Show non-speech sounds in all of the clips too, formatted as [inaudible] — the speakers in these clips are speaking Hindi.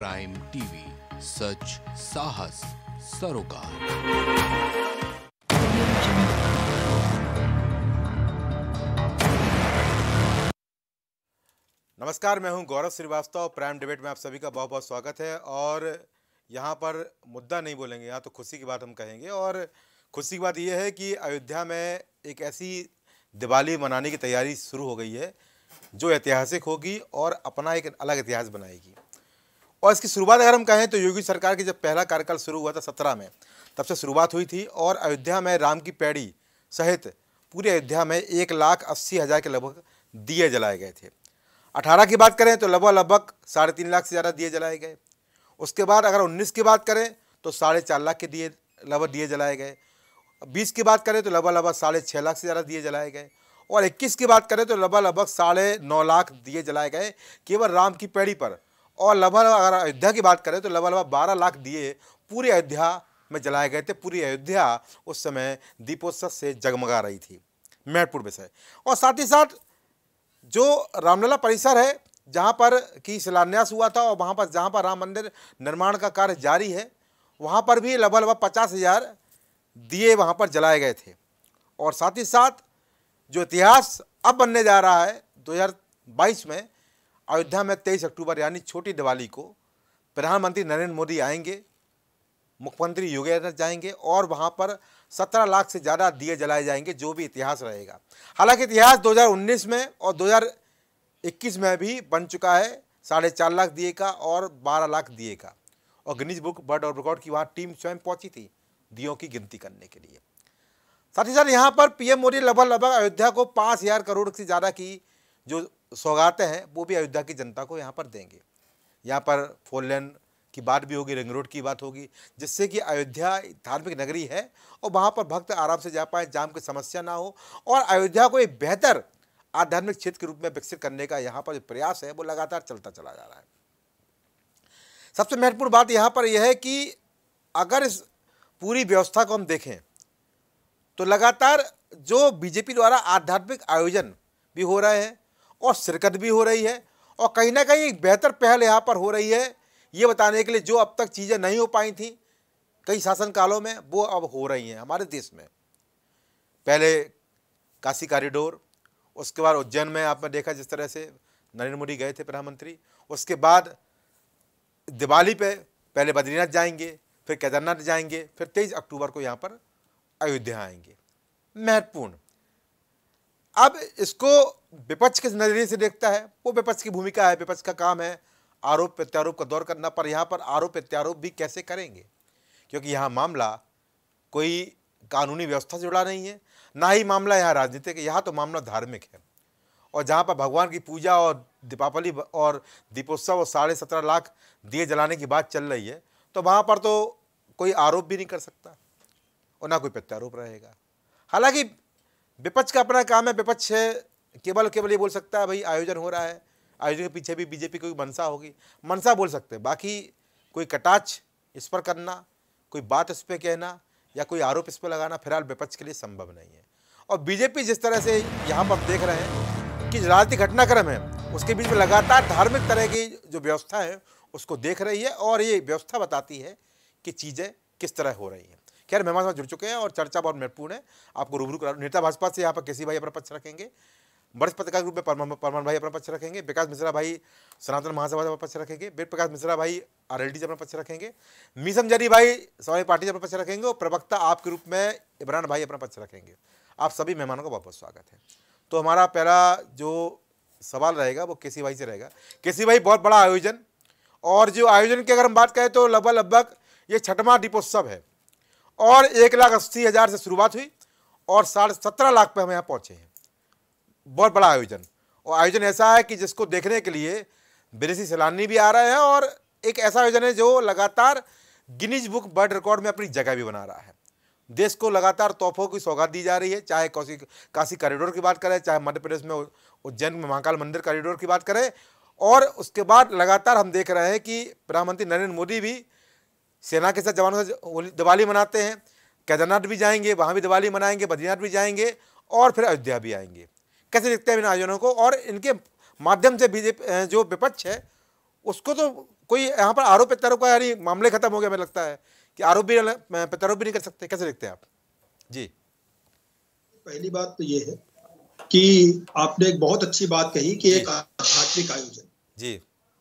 प्राइम टीवी सच साहस सरोकार नमस्कार, मैं हूँ गौरव श्रीवास्तव। प्राइम डिबेट में आप सभी का बहुत बहुत स्वागत है और यहाँ पर मुद्दा नहीं बोलेंगे, यहाँ तो खुशी की बात हम कहेंगे। और खुशी की बात यह है कि अयोध्या में एक ऐसी दिवाली मनाने की तैयारी शुरू हो गई है, जो ऐतिहासिक होगी और अपना एक अलग इतिहास बनाएगी। और इसकी शुरुआत अगर हम कहें तो योगी सरकार की जब पहला कार्यकाल शुरू हुआ था सत्रह में, तब से शुरुआत हुई थी और अयोध्या में राम की पैड़ी सहित पूरी अयोध्या में एक लाख अस्सी हज़ार के लगभग दिए जलाए गए थे। अठारह की बात करें तो लगभग लगभग साढ़े तीन लाख से ज़्यादा दिए जलाए गए। उसके बाद अगर उन्नीस की बात करें तो साढ़े चार लाख के दिए, लगभग दिए जलाए गए। बीस की बात करें तो लगभग लगभग साढ़े छः लाख से ज़्यादा दिए जलाए गए। और इक्कीस की बात करें तो लगभग लगभग साढ़े नौ लाख दिए जलाए गए केवल राम की पैड़ी पर। और लगभग अगर अयोध्या की बात करें तो लगभग बारह लाख दिए पूरी अयोध्या में जलाए गए थे। पूरी अयोध्या उस समय दीपोत्सव से जगमगा रही थी महत्वपूर्ण विषय और साथ ही साथ जो रामलला परिसर है, जहाँ पर कि शिलान्यास हुआ था और वहाँ पर, जहाँ पर राम मंदिर निर्माण का कार्य जारी है, वहाँ पर भी लगभग लगभग पचास हज़ार दिए वहाँ पर जलाए गए थे। और साथ ही साथ जो इतिहास अब बनने जा रहा है 2022 में अयोध्या में तेईस अक्टूबर, यानी छोटी दिवाली को प्रधानमंत्री नरेंद्र मोदी आएँगे, मुख्यमंत्री योगी आदित्यनाथ जाएँगे और वहाँ पर सत्रह लाख से ज़्यादा दिए जलाए जाएँगे, जो भी इतिहास रहेगा। हालाँकि इतिहास 2019 में और 2021 में भी बन चुका है, साढ़े चार लाख दिए का और बारह लाख दिए का। और गिनीज बुक बर्ड और रिकॉर्ड की वहाँ टीम स्वयं पहुँची थी दियों की गिनती करने के लिए। साथ ही साथ यहाँ पर पीएम मोदी लगभग लगभग अयोध्या को पाँच हज़ार करोड़ से ज़्यादा की, जो सौगातें हैं, वो भी अयोध्या की जनता को यहाँ पर देंगे। यहाँ पर फोर लेन की बात भी होगी रिंग रोड की बात होगी, जिससे कि अयोध्या धार्मिक नगरी है और वहाँ पर भक्त आराम से जा पाए, जाम की समस्या ना हो और अयोध्या को एक बेहतर आध्यात्मिक क्षेत्र के रूप में विकसित करने का यहाँ पर जो प्रयास है, वो लगातार चलता चला जा रहा है। सबसे महत्वपूर्ण बात यहाँ पर यह है कि अगर इस पूरी व्यवस्था को हम देखें तो लगातार जो बीजेपी द्वारा आध्यात्मिक आयोजन भी हो रहे हैं और शिरकत भी हो रही है और कहीं ना कहीं एक बेहतर पहल यहाँ पर हो रही है। ये बताने के लिए जो अब तक चीज़ें नहीं हो पाई थी, कई शासन कालों में वो अब हो रही हैं हमारे देश में। पहले काशी कॉरिडोर, उसके बाद उज्जैन में आपने देखा जिस तरह से नरेंद्र मोदी गए थे प्रधानमंत्री, उसके बाद दिवाली पे पहले बद्रीनाथ जाएँगे, फिर केदारनाथ जाएँगे, फिर तेईस अक्टूबर को यहाँ पर अयोध्या आएँगे। महत्वपूर्ण। अब इसको विपक्ष के नज़रिए से देखता है, वो विपक्ष की भूमिका है, विपक्ष का काम है आरोप प्रत्यारोप का दौर करना, पर यहाँ पर आरोप प्रत्यारोप भी कैसे करेंगे? क्योंकि यहाँ मामला कोई कानूनी व्यवस्था से जुड़ा नहीं है, ना ही मामला यहाँ राजनीतिक है, यहाँ तो मामला धार्मिक है। और जहाँ पर भगवान की पूजा और दीपावली और दीपोत्सव और साढ़े सत्रह लाख दिए जलाने की बात चल रही है तो वहाँ पर तो कोई आरोप भी नहीं कर सकता, और ना कोई प्रत्यारोप रहेगा। हालाँकि विपक्ष का अपना काम है, विपक्ष केवल केवल ये बोल सकता है, भाई, आयोजन हो रहा है, आयोजन के पीछे भी बीजेपी कोई मनसा होगी। मनसा बोल सकते हैं, बाकी कोई कटाच इस पर करना, कोई बात इस पर कहना, या कोई आरोप इस पर लगाना, फ़िलहाल विपक्ष के लिए संभव नहीं है। और बीजेपी जिस तरह से यहाँ पर देख रहे हैं कि राजनीतिक घटनाक्रम है, उसके बीच में लगातार धार्मिक तरह की जो व्यवस्था है, उसको देख रही है और ये व्यवस्था बताती है कि चीज़ें किस तरह हो रही हैं। खैर मेहमान साहब जुड़ चुके हैं और चर्चा बहुत महत्वपूर्ण है। आपको रूबरू करा, नेता भाजपा से यहाँ पर केसी भाई अपना पक्ष रखेंगे, वरिष्ठ पत्रकार ग्रुप में परमान भाई अपना पक्ष रखेंगे, विकास मिश्रा भाई सनातन महासभा से अपना पक्ष रखेंगे वेद प्रकाश मिश्रा भाई आर एल डी से अपना पक्ष रखेंगे, मीसम जरी भाई समाज पार्टी से अपना पक्ष रखेंगे और प्रवक्ता आपके रूप में इमरान भाई अपना पक्ष रखेंगे। आप सभी मेहमानों का बहुत बहुत स्वागत है। तो हमारा पहला जो सवाल रहेगा वो केसी भाई से रहेगा। केसी भाई, बहुत बड़ा आयोजन और जो आयोजन की अगर हम बात करें तो लगभग लगभग ये छठवा दीपोत्सव है। और एक लाख अस्सी हज़ार से शुरुआत हुई और साढ़े सत्रह लाख पे हम यहाँ पहुँचे हैं। बहुत बड़ा आयोजन। और आयोजन ऐसा है कि जिसको देखने के लिए विदेशी सैलानी भी आ रहे हैं और एक ऐसा आयोजन है जो लगातार गिनीज बुक वर्ल्ड रिकॉर्ड में अपनी जगह भी बना रहा है। देश को लगातार तोहफों की सौगात दी जा रही है। चाहे काशी काशी कॉरिडोर की बात करें, चाहे मध्य प्रदेश में उज्जैन में महाकाल मंदिर कॉरिडोर की बात करें और उसके बाद लगातार हम देख रहे हैं कि प्रधानमंत्री नरेंद्र मोदी भी सेना के साथ जवानों से दिवाली मनाते हैं केदारनाथ भी जाएँगे वहाँ भी दिवाली मनाएँगे बद्रीनाथ भी जाएँगे और फिर अयोध्या भी आएँगे। कैसे देखते हैं इन आयोजनों को? और इनके माध्यम से बीजेपी जो विपक्ष है उसको तो कोई यहाँ पर आरोप प्रत्यारोप का यानी मामले खत्म हो गया मुझे लगता है कि आरोप भी प्रत्यारोप भी नहीं कर सकते। कैसे देखते हैं आप? जी। पहली बात तो ये है कि आपने एक बहुत अच्छी बात कही कि एक आध्यात्मिक आयोजन। जी।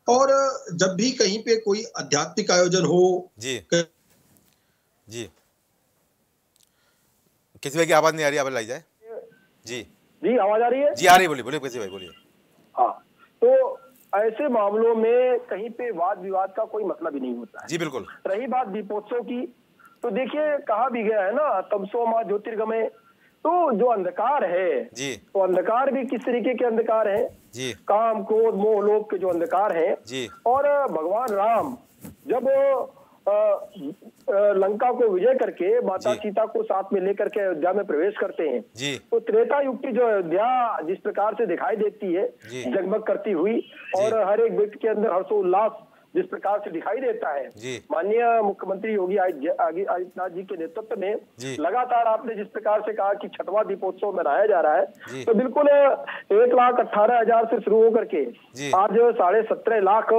और जब भी कहीं पे कोई आध्यात्मिक आयोजन हो जी। कर... जी। किसी भाई की आवाज़ नहीं आ रही आवाज़ लाई जाए जी। जी आवाज़ आ रही है? जी आ रही बोलिए बोलिए किसी भाई बोलिए। हाँ तो ऐसे मामलों में कहीं पे वाद विवाद का कोई मतलब ही नहीं होता है। जी बिल्कुल। रही बात दीपोत्सव की तो देखिए कहा भी गया है ना तमसो माँ ज्योतिर्गमय तो जो अंधकार है जी। तो अंधकार भी किस तरीके के अंधकार है? जी। काम क्रोध मोह लोभ के जो अंधकार है। जी। और भगवान राम जब लंका को विजय करके माता सीता को साथ में लेकर के अयोध्या में प्रवेश करते हैं जी। तो त्रेता युग की जो अयोध्या जिस प्रकार से दिखाई देती है। जगमग करती हुई और हर एक व्यक्ति के अंदर हर्षोल्लास जिस प्रकार से दिखाई देता है। माननीय मुख्यमंत्री योगी आदि- आदि- आदित्यनाथ जी के नेतृत्व में लगातार आपने जिस प्रकार से कहा कि छठवां दीपोत्सव मनाया जा रहा है तो बिल्कुल एक लाख अट्ठारह हज़ार से शुरू होकर के आज साढ़े सत्रह लाख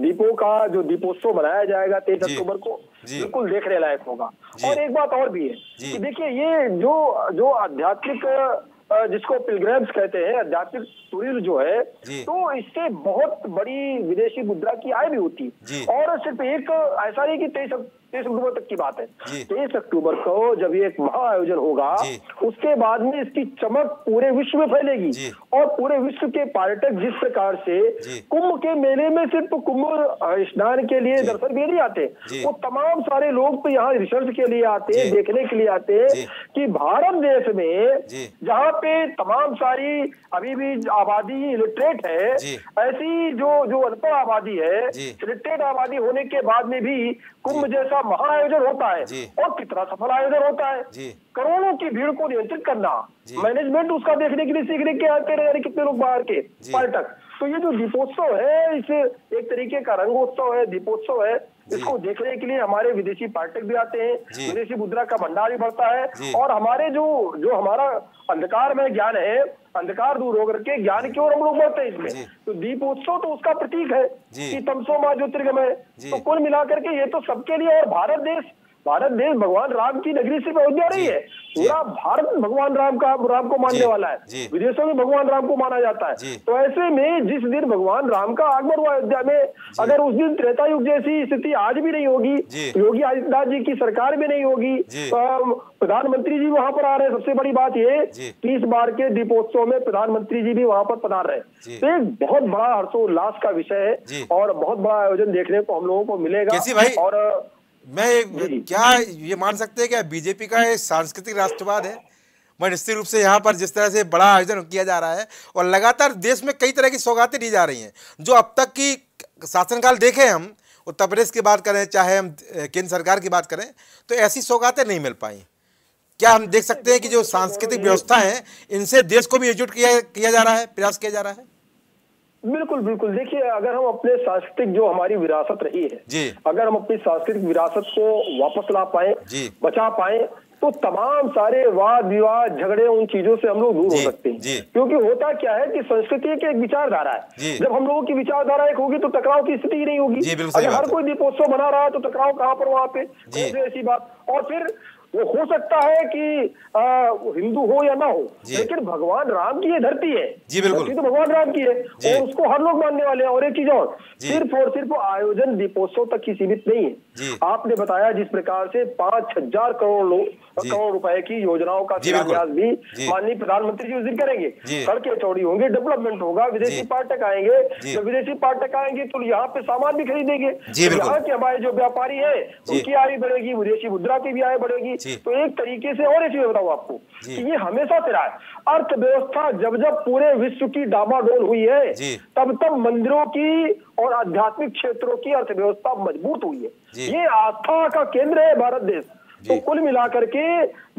दीपों का जो दीपोत्सव मनाया जाएगा तेईस अक्टूबर को बिल्कुल देखने लायक होगा। और एक बात और भी है। कि देखिए ये जो जो आध्यात्मिक जिसको पिलग्रम्स कहते हैं आध्यात्मिक टूरिज़्म जो है तो इससे बहुत बड़ी विदेशी मुद्रा की आय भी होती। है और सिर्फ़ एक ऐसा नहीं की तेईस तेईस अक्टूबर तक की बात है। तेईस अक्टूबर को जब ये एक महा आयोजन होगा उसके बाद में इसकी चमक पूरे विश्व में फैलेगी। और पूरे विश्व के पर्यटक जिस प्रकार से कुंभ के मेले में सिर्फ़ कुंभ स्नान के लिए दर्शन के लिए आते वो तमाम सारे लोग तो यहाँ रिसर्च के लिए आते हैं देखने के लिए आते। हैं कि भारत देश में। जहाँ पे तमाम सारी अभी भी आबादी इलिटरेट है ऐसी जो जो अनपढ़ आबादी है। इलिटरेट आबादी होने के बाद में भी कुंभ जैसा महा आयोजन होता है और कितना सफल आयोजन होता है। करोड़ों की भीड़ को नियंत्रित करना मैनेजमेंट उसका देखने के लिए सीखने के आते रहे यानी कितने लोग बाहर के पर्यटक। तो ये जो दीपोत्सव है इस एक तरीके का रंगोत्सव है दीपोत्सव है इसको देखने के लिए हमारे विदेशी पर्यटक भी आते हैं विदेशी मुद्रा का भंडार भी बढ़ता है और हमारे जो जो हमारा अंधकार में ज्ञान है अंधकार दूर होकर के ज्ञान की ओर हम लोग बढ़ते हैं इसमें। तो दीपोत्सव तो उसका प्रतीक है। कि तमसो माँ ज्योतिर्गमय है। तो कुल मिलाकर के ये तो सबके लिए और भारत देश भारत देश भगवान राम की नगरी सिर्फ़ अयोध्या नहीं है पूरा भारत भगवान राम का राम को मानने वाला है। विदेशों में भगवान राम को माना जाता है। तो ऐसे में जिस दिन भगवान राम का आगमन हुआ अयोध्या में अगर उस दिन त्रेता युग जैसी स्थिति आज भी नहीं होगी योगी आदित्यनाथ जी की सरकार भी नहीं होगी प्रधानमंत्री जी वहाँ पर आ रहे हैं। सबसे बड़ी बात ये। इस बार के दीपोत्सव में प्रधानमंत्री जी भी वहाँ पर पधार रहे हैं। तो एक बहुत बड़ा हर्षोल्लास का विषय है और बहुत बड़ा आयोजन देखने को हम लोगों को मिलेगा। और मैं क्या ये मान सकते हैं क्या बीजेपी का ये सांस्कृतिक राष्ट्रवाद है? मैं निश्चित रूप से यहाँ पर जिस तरह से बड़ा आयोजन किया जा रहा है और लगातार देश में कई तरह की सौगातें दी जा रही हैं जो अब तक की शासनकाल देखें हम उत्तर प्रदेश की बात करें चाहे हम केंद्र सरकार की बात करें तो ऐसी सौगातें नहीं मिल पाई। क्या हम देख सकते हैं कि जो सांस्कृतिक व्यवस्था है इनसे देश को भी एकजुट किया किया जा रहा है प्रयास किया जा रहा है? बिल्कुल बिल्कुल। देखिए अगर हम अपने सांस्कृतिक जो हमारी विरासत रही है जी। अगर हम अपनी सांस्कृतिक विरासत को वापस ला पाए बचा पाए तो तमाम सारे वाद विवाद झगड़े उन चीज़ों से हम लोग दूर हो सकते हैं। क्योंकि होता क्या है कि संस्कृति एक एक विचारधारा है। जब हम लोगों की विचारधारा एक होगी तो टकराव की स्थिति ही नहीं होगी। अगर हर कोई दीपोत्सव मना रहा है तो टकराव कहाँ पर वहाँ पे। ऐसी बात। और फिर वो हो सकता है कि आ, हिंदू हो या ना हो लेकिन भगवान राम की ये धरती है। जी, बिल्कुल। धरती तो भगवान राम की है और उसको हर लोग मानने वाले हैं। और एक चीज़ और सिर्फ़ और सिर्फ़ आयोजन दीपोत्सव तक ही सीमित नहीं है। आपने बताया जिस प्रकार से पाँच हज़ार करोड़ लोग। करोड़ रुपए की योजनाओं का शिलान्यास भी माननीय प्रधानमंत्री जी उस दिन करेंगे। सड़कें चौड़ी होंगी डेवलपमेंट होगा विदेशी। पर्यटक आएँगे। जब विदेशी पर्यटक आएँगे तो यहाँ पे सामान भी खरीदेंगे। तो। यहाँ के हमारे जो व्यापारी है उनकी आय बढ़ेगी विदेशी मुद्रा की भी आय बढ़ेगी। तो एक तरीके से और चीज़ बताऊँ आपको ये हमेशा से रहा है। अर्थव्यवस्था जब जब पूरे विश्व की डामाडोल हुई है तब तब मंदिरों की और आध्यात्मिक क्षेत्रों की अर्थव्यवस्था मज़बूत हुई है। ये आस्था का केंद्र है भारत देश। तो कुल मिलाकर के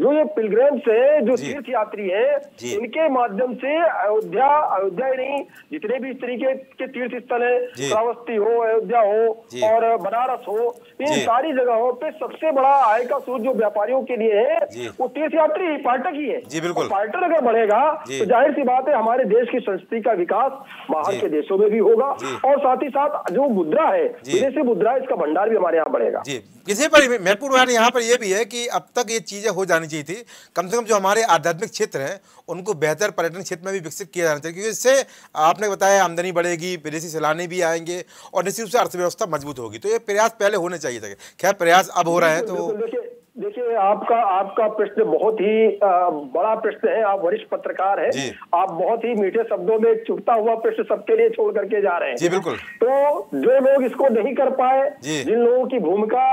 जो ये पिलग्रम्स है जो तीर्थ यात्री है। इनके माध्यम से अयोध्या अयोध्या ही नहीं जितने भी इस तरीके के तीर्थ स्थल है श्रावस्ती हो अयोध्या हो और बनारस हो इन सारी जगहों पे सबसे बड़ा आय का स्रोत जो व्यापारियों के लिए है वो तीर्थ यात्री पर्यटक ही है। जी, बिल्कुल। पर्यटन अगर बढ़ेगा तो ज़ाहिर सी बात है हमारे देश की संस्कृति का विकास बाहर के देशों में भी होगा और साथ ही साथ जो मुद्रा है। विदेशी मुद्रा इसका भंडार भी हमारे यहाँ बढ़ेगा। किसी पर महत्वपूर्ण बात यहाँ पर यह भी है कि अब तक ये चीज़ें हो जानी चाहिए थी। कम से कम जो हमारे आध्यात्मिक क्षेत्र हैं, उनको बेहतर पर्यटन क्षेत्र में भी विकसित किया जाना चाहिए, क्योंकि इससे आपने बताया आमदनी बढ़ेगी, विदेशी सैलानी भी आएँगे और निश्चित रूप से अर्थव्यवस्था मज़बूत होगी। तो ये प्रयास पहले होने चाहिए थे। खैर, प्रयास अब हो रहे हैं तो देखिए आपका आपका प्रश्न बहुत ही अ, बड़ा प्रश्न है। आप वरिष्ठ पत्रकार हैं। आप बहुत ही मीठे शब्दों में चुभता हुआ प्रश्न सबके लिए छोड़ करके जा रहे हैं। जी बिल्कुल। तो जो लोग इसको नहीं कर पाए जिन लोगों की भूमिका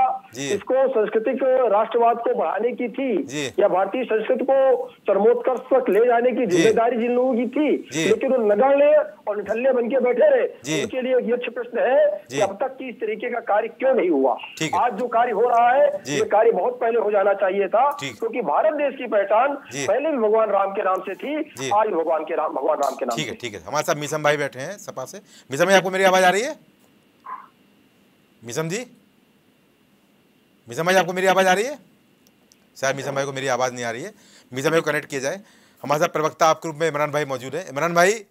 इसको सांस्कृतिक राष्ट्रवाद को बढ़ाने की थी या भारतीय संस्कृति को सर्वोत्कर्ष तक ले जाने की ज़िम्मेदारी जिन लोगों की थी लेकिन वो नगण्य और निठल्ले बन के बैठे रहे। उनके लिए एक यक्ष प्रश्न है। कि अब तक की इस तरीके का कार्य क्यों नहीं हुआ? आज जो कार्य हो रहा है ये कार्य बहुत पहले हो जाना चाहिए था क्योंकि भारत देश की पहचान पहले भी भगवान राम के नाम से थी आज भगवान के नाम भगवान राम के नाम ठीक है ठीक है। हमारे साथ मीसम भाई बैठे हैं सपा से। मीसम भाई आपको मेरी आवाज़ आ रही है? मीसम जी? मीसम भाई आपको मेरी आवाज़ आ रही है? शायद मीसम भाई को मेरी आवाज़ नहीं आ रही है। मीसम भाई को कनेक्ट किया जाए। हमारे साथ प्रवक्ता आपके रूप में इमरान भाई मौजूद है। इमरान भाई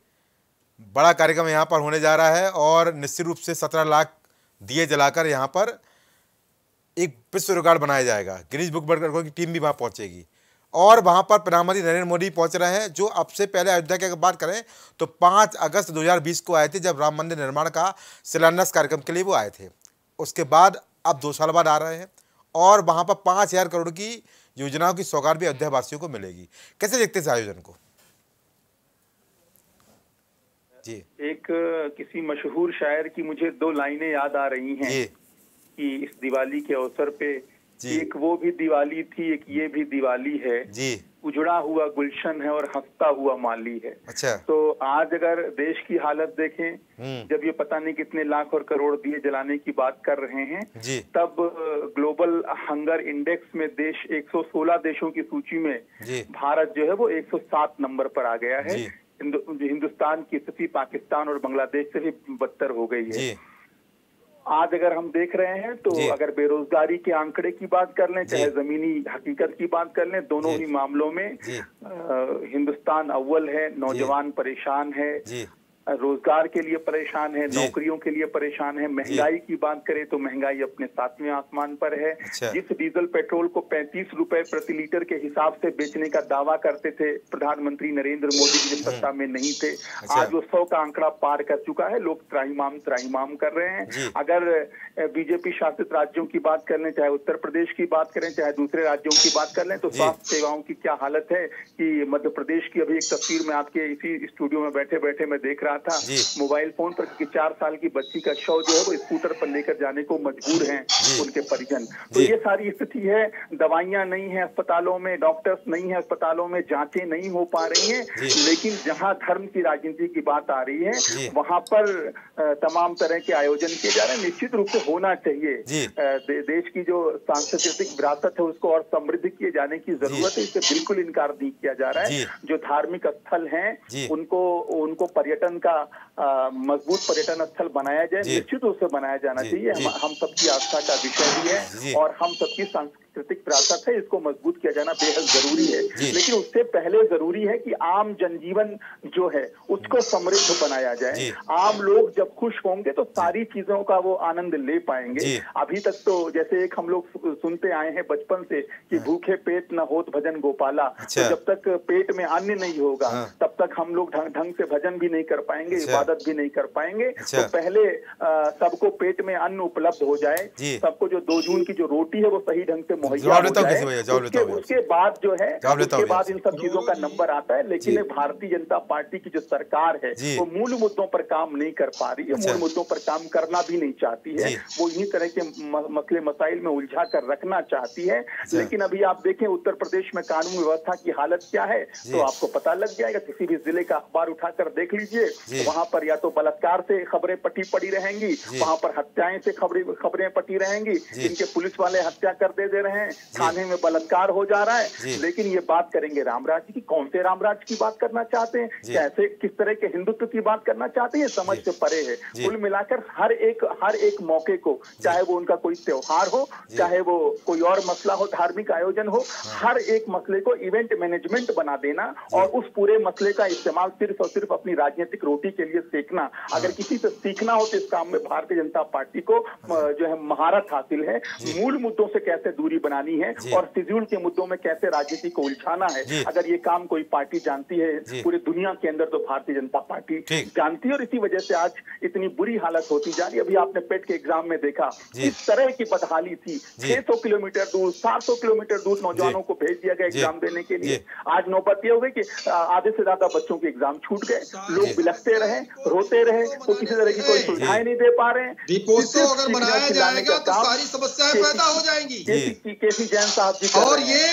बड़ा कार्यक्रम यहाँ पर होने जा रहा है और निश्चित रूप से सत्रह लाख दिए जलाकर यहाँ पर एक विश्व रिकॉर्ड बनाया जाएगा। गिनीज बुक वर्ल्ड रिकॉर्ड की टीम भी वहाँ पहुँचेगी। और वहाँ पर प्रधानमंत्री नरेंद्र मोदी पहुँच रहे हैं जो अब से पहले अयोध्या की अगर बात करें तो 5 अगस्त 2020 को आए थे जब राम मंदिर निर्माण का शिलान्यास कार्यक्रम के लिए वो आए थे। उसके बाद अब दो साल बाद आ रहे हैं और वहाँ पर पाँच हज़ार करोड़ की योजनाओं की सौगात भी अयोध्या वासियों को मिलेगी। कैसे देखते हैं इस आयोजन को? जी। एक किसी मशहूर शायर की मुझे दो लाइनें याद आ रही हैं। जी। कि इस दिवाली के अवसर पे एक वो भी दिवाली थी एक ये भी दिवाली है। जी। उजड़ा हुआ गुलशन है और हंसता हुआ माली है। अच्छा। तो आज अगर देश की हालत देखें हम्म। जब ये पता नहीं कितने लाख और करोड़ दिए जलाने की बात कर रहे हैं तब ग्लोबल हंगर इंडेक्स में देश 116 देशों की सूची में भारत जो है वो 107 नंबर पर आ गया है। हिंदु, हिंदुस्तान की स्थिति पाकिस्तान और बांग्लादेश से भी बदतर हो गई है। जी। आज अगर हम देख रहे हैं तो अगर बेरोजगारी के आंकड़े की बात कर लें चाहे जमीनी हकीकत की बात कर लें दोनों ही मामलों में आ, हिंदुस्तान अव्वल है नौजवान परेशान है रोज़गार के लिए परेशान है नौकरियों के लिए परेशान है। महँगाई की बात करें तो महँगाई अपने सातवें आसमान पर है। अच्छा। जिस डीजल पेट्रोल को 35 रुपए प्रति लीटर के हिसाब से बेचने का दावा करते थे प्रधानमंत्री नरेंद्र मोदी जी जब सत्ता में नहीं थे। अच्छा। आज वो सौ का आंकड़ा पार कर चुका है। लोग त्राहिमाम त्राहिमाम कर रहे हैं। अगर बीजेपी शासित राज्यों की बात कर लें चाहे उत्तर प्रदेश की बात करें चाहे दूसरे राज्यों की बात कर लें तो स्वास्थ्य सेवाओं की क्या हालत है कि मध्य प्रदेश की अभी एक तस्वीर में आपके इसी स्टूडियो में बैठे बैठे मैं देख रहा था। मोबाइल फ़ोन पर कि चार साल की बच्ची का शव जो है वो स्कूटर पर लेकर जाने को मजबूर हैं उनके परिजन। तो। ये सारी स्थिति है दवाइयाँ नहीं है अस्पतालों में डॉक्टर्स नहीं है अस्पतालों में जांचें नहीं हो पा रही हैं। लेकिन जहाँ धर्म की राजनीति की बात आ रही है वहाँ पर तमाम तरह के आयोजन किए जा रहे हैं। निश्चित रूप से होना चाहिए। दे, देश की जो सांस्कृतिक विरासत है उसको और समृद्ध किए जाने की ज़रूरत है। इससे बिल्कुल इनकार नहीं किया जा रहा है। जो। धार्मिक स्थल हैं उनको उनको पर्यटन का अ, मज़बूत पर्यटन स्थल बनाया जाए निश्चित रूप से बनाया जाना चाहिए। हम, हम सबकी आस्था का विषय भी है और हम सबकी सांस्कृतिक विरासत है इसको मज़बूत किया जाना बेहद ज़रूरी है। लेकिन उससे पहले ज़रूरी है कि आम जनजीवन जो है उसको समृद्ध बनाया जाए। आम लोग जब खुश होंगे तो सारी चीज़ों का वो आनंद ले पाएँगे। अभी तक तो जैसे एक हम लोग सुनते आए हैं बचपन से कि भूखे पेट न होत भजन गोपाला। अच्छा। तो जब तक पेट में अन्न नहीं होगा हाँ। तब तक हम लोग ढंग ढंग से भजन भी नहीं कर पाएँगे अच्छा। इबादत भी नहीं कर पाएँगे। अच्छा। तो पहले सबको पेट में अन्न उपलब्ध हो जाए। सबको जो दो जून की जो रोटी है वो सही ढंग से मुहैया उसके, उसके बाद जो है उसके बाद इन सब चीज़ों का नंबर आता है लेकिन भारतीय जनता पार्टी की जो सरकार है वो मूल मुद्दों पर काम नहीं कर पा रही है अच्छा। मूल मुद्दों पर काम करना भी नहीं चाहती है वो इन्हीं तरह के मसले मसाइल में उलझा कर रखना चाहती है लेकिन अभी आप देखें उत्तर प्रदेश में कानून व्यवस्था की हालत क्या है तो आपको पता लग जाएगा किसी भी ज़िले का अखबार उठाकर देख लीजिए। वहाँ पर या तो बलात्कार से खबरें पटी पड़ी रहेंगी। वहाँ पर हत्याएँ से खबरें खबरें पटी रहेंगी। इनके पुलिस वाले हत्या कर दे दे रहे हैं थाने में बलात्कार हो जा रहा है। लेकिन ये बात करेंगे रामराज की कौन से रामराज की बात करना चाहते हैं? कैसे किस तरह के हिंदुत्व की बात करना चाहते हैं? समझ से परे है। कुल मिलाकर हर एक हर एक मौके को चाहे वो उनका कोई त्योहार हो चाहे वो कोई और मसला हो धार्मिक आयोजन हो हाँ। हर एक मसले को इवेंट मैनेजमेंट बना देना और उस पूरे मसले का इस्तेमाल सिर्फ़ और सिर्फ़ अपनी राजनीतिक रोटी के लिए सीखना हाँ। अगर किसी से सीखना हो तो इस काम में भारतीय जनता पार्टी को जो। है महारत हासिल है। मूल मुद्दों से कैसे दूरी बनानी है और फिजूल के मुद्दों में कैसे राजनीति को उलझाना है अगर ये काम कोई पार्टी जानती है पूरी दुनिया के अंदर तो भारतीय जनता पार्टी जानती है और इसी वजह से आज इतनी बुरी हालत होती जा रही अभी आपने पेट के एग्ज़ाम में देखा इस तरह की बदहाली थी। छह 600 किलोमीटर दूर 700 किलोमीटर दूर नौजवानों को भेज दिया गया एग्ज़ाम देने के लिए। आज नौबत ये हो गई कि आधे से ज़्यादा बच्चों के एग्ज़ाम छूट गए। लोग बिलखते रहे रोते रहे वो किसी तरह की कोई सुविधाएँ नहीं दे पा रहे हैं। दीपोत्सव अगर मनाया जाएगा तो सारी समस्याएँ पैदा हो जाएँगी। केसी केसी जैन साहब जी कर और ये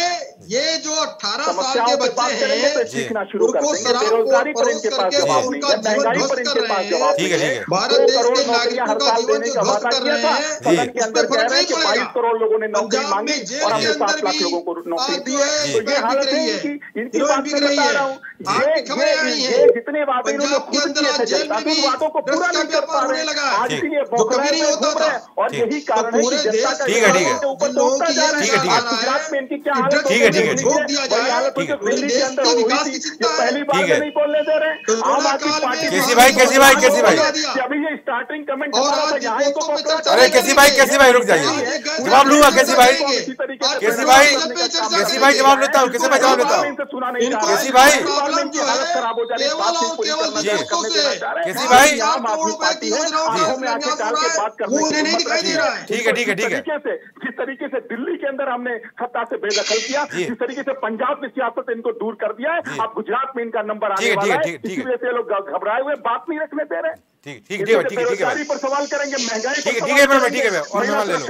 ये जो 18 साल के बच्चे तो हैं सीखना शुरू कर देंगे बेरोजगारी पर इनके पास जवाब नहीं है। महँगाई पर इनके पास रहे जवाब हैं ठीक है, नहीं ठीक है। भारत देश करोड़ के नौकरियाँ हर का साल जीवन देने जो का वादा कर किया रहे था हैं सदन के अंदर कह रहे हैं कि बाईस करोड़ लोगों ने नौकरी मांगी और हमने अंदर सात लाख लोगों को नौकरी दी। है है तो ये हालत है इनकी इनकी बात मैं बता है। रहा हूँ आज ये की ये ये जितने वादे इन्होंने के खुद अंदर किए थे आज जेल जनता में भी वादों को पूरा नहीं कर पा रहे आज नहीं हुए होता घूम रहे था। और यही कारण तो है कि जनता का ठीक है, ठीक है। ऊपर रहा ठीक है, है ठीक है। गुजरात में इनकी क्या हालत ठीक है, ठीक है, है? दिया जाए हालत हुई दिल्ली के अंदर हुई थी की ये चिंता है पहली बार में नहीं बोलने दे रहे आम आदमी पार्टी केसी भाई, केसी भाई, केसी भाई। अभी ये स्टार्टिंग कमेंट हमारा था यहाँ इनको। अरे केसी भाई केसी भाई रुक जाइए जवाब लूँगा केसी भाई केसी भाई केसी भाई जवाब लेता हूँ केसी भाई जवाब लेता हूँ सुना नहीं केसी भाई। हो रही है रहे हैं। केसी भाई। आम आदमी पार्टी है रहा है। ठीक है, ठीक है, ठीक है। जिस तरीके से जिस दिल्ली के अंदर हमने सत्ता से बेदखल किया। जिस तरीके से पंजाब में सियासत इनको दूर कर दिया है। अब गुजरात में इनका नंबर आने वाला है, इसी वजह से लोग घबराए हुए बात नहीं रखने दे रहे ठीक ठीक ठीक ठीक है है बेरोजगारी पर सवाल करेंगे महँगाई ठीक है, ठीक है, ठीक है, मैं- और मेहमान ले लो।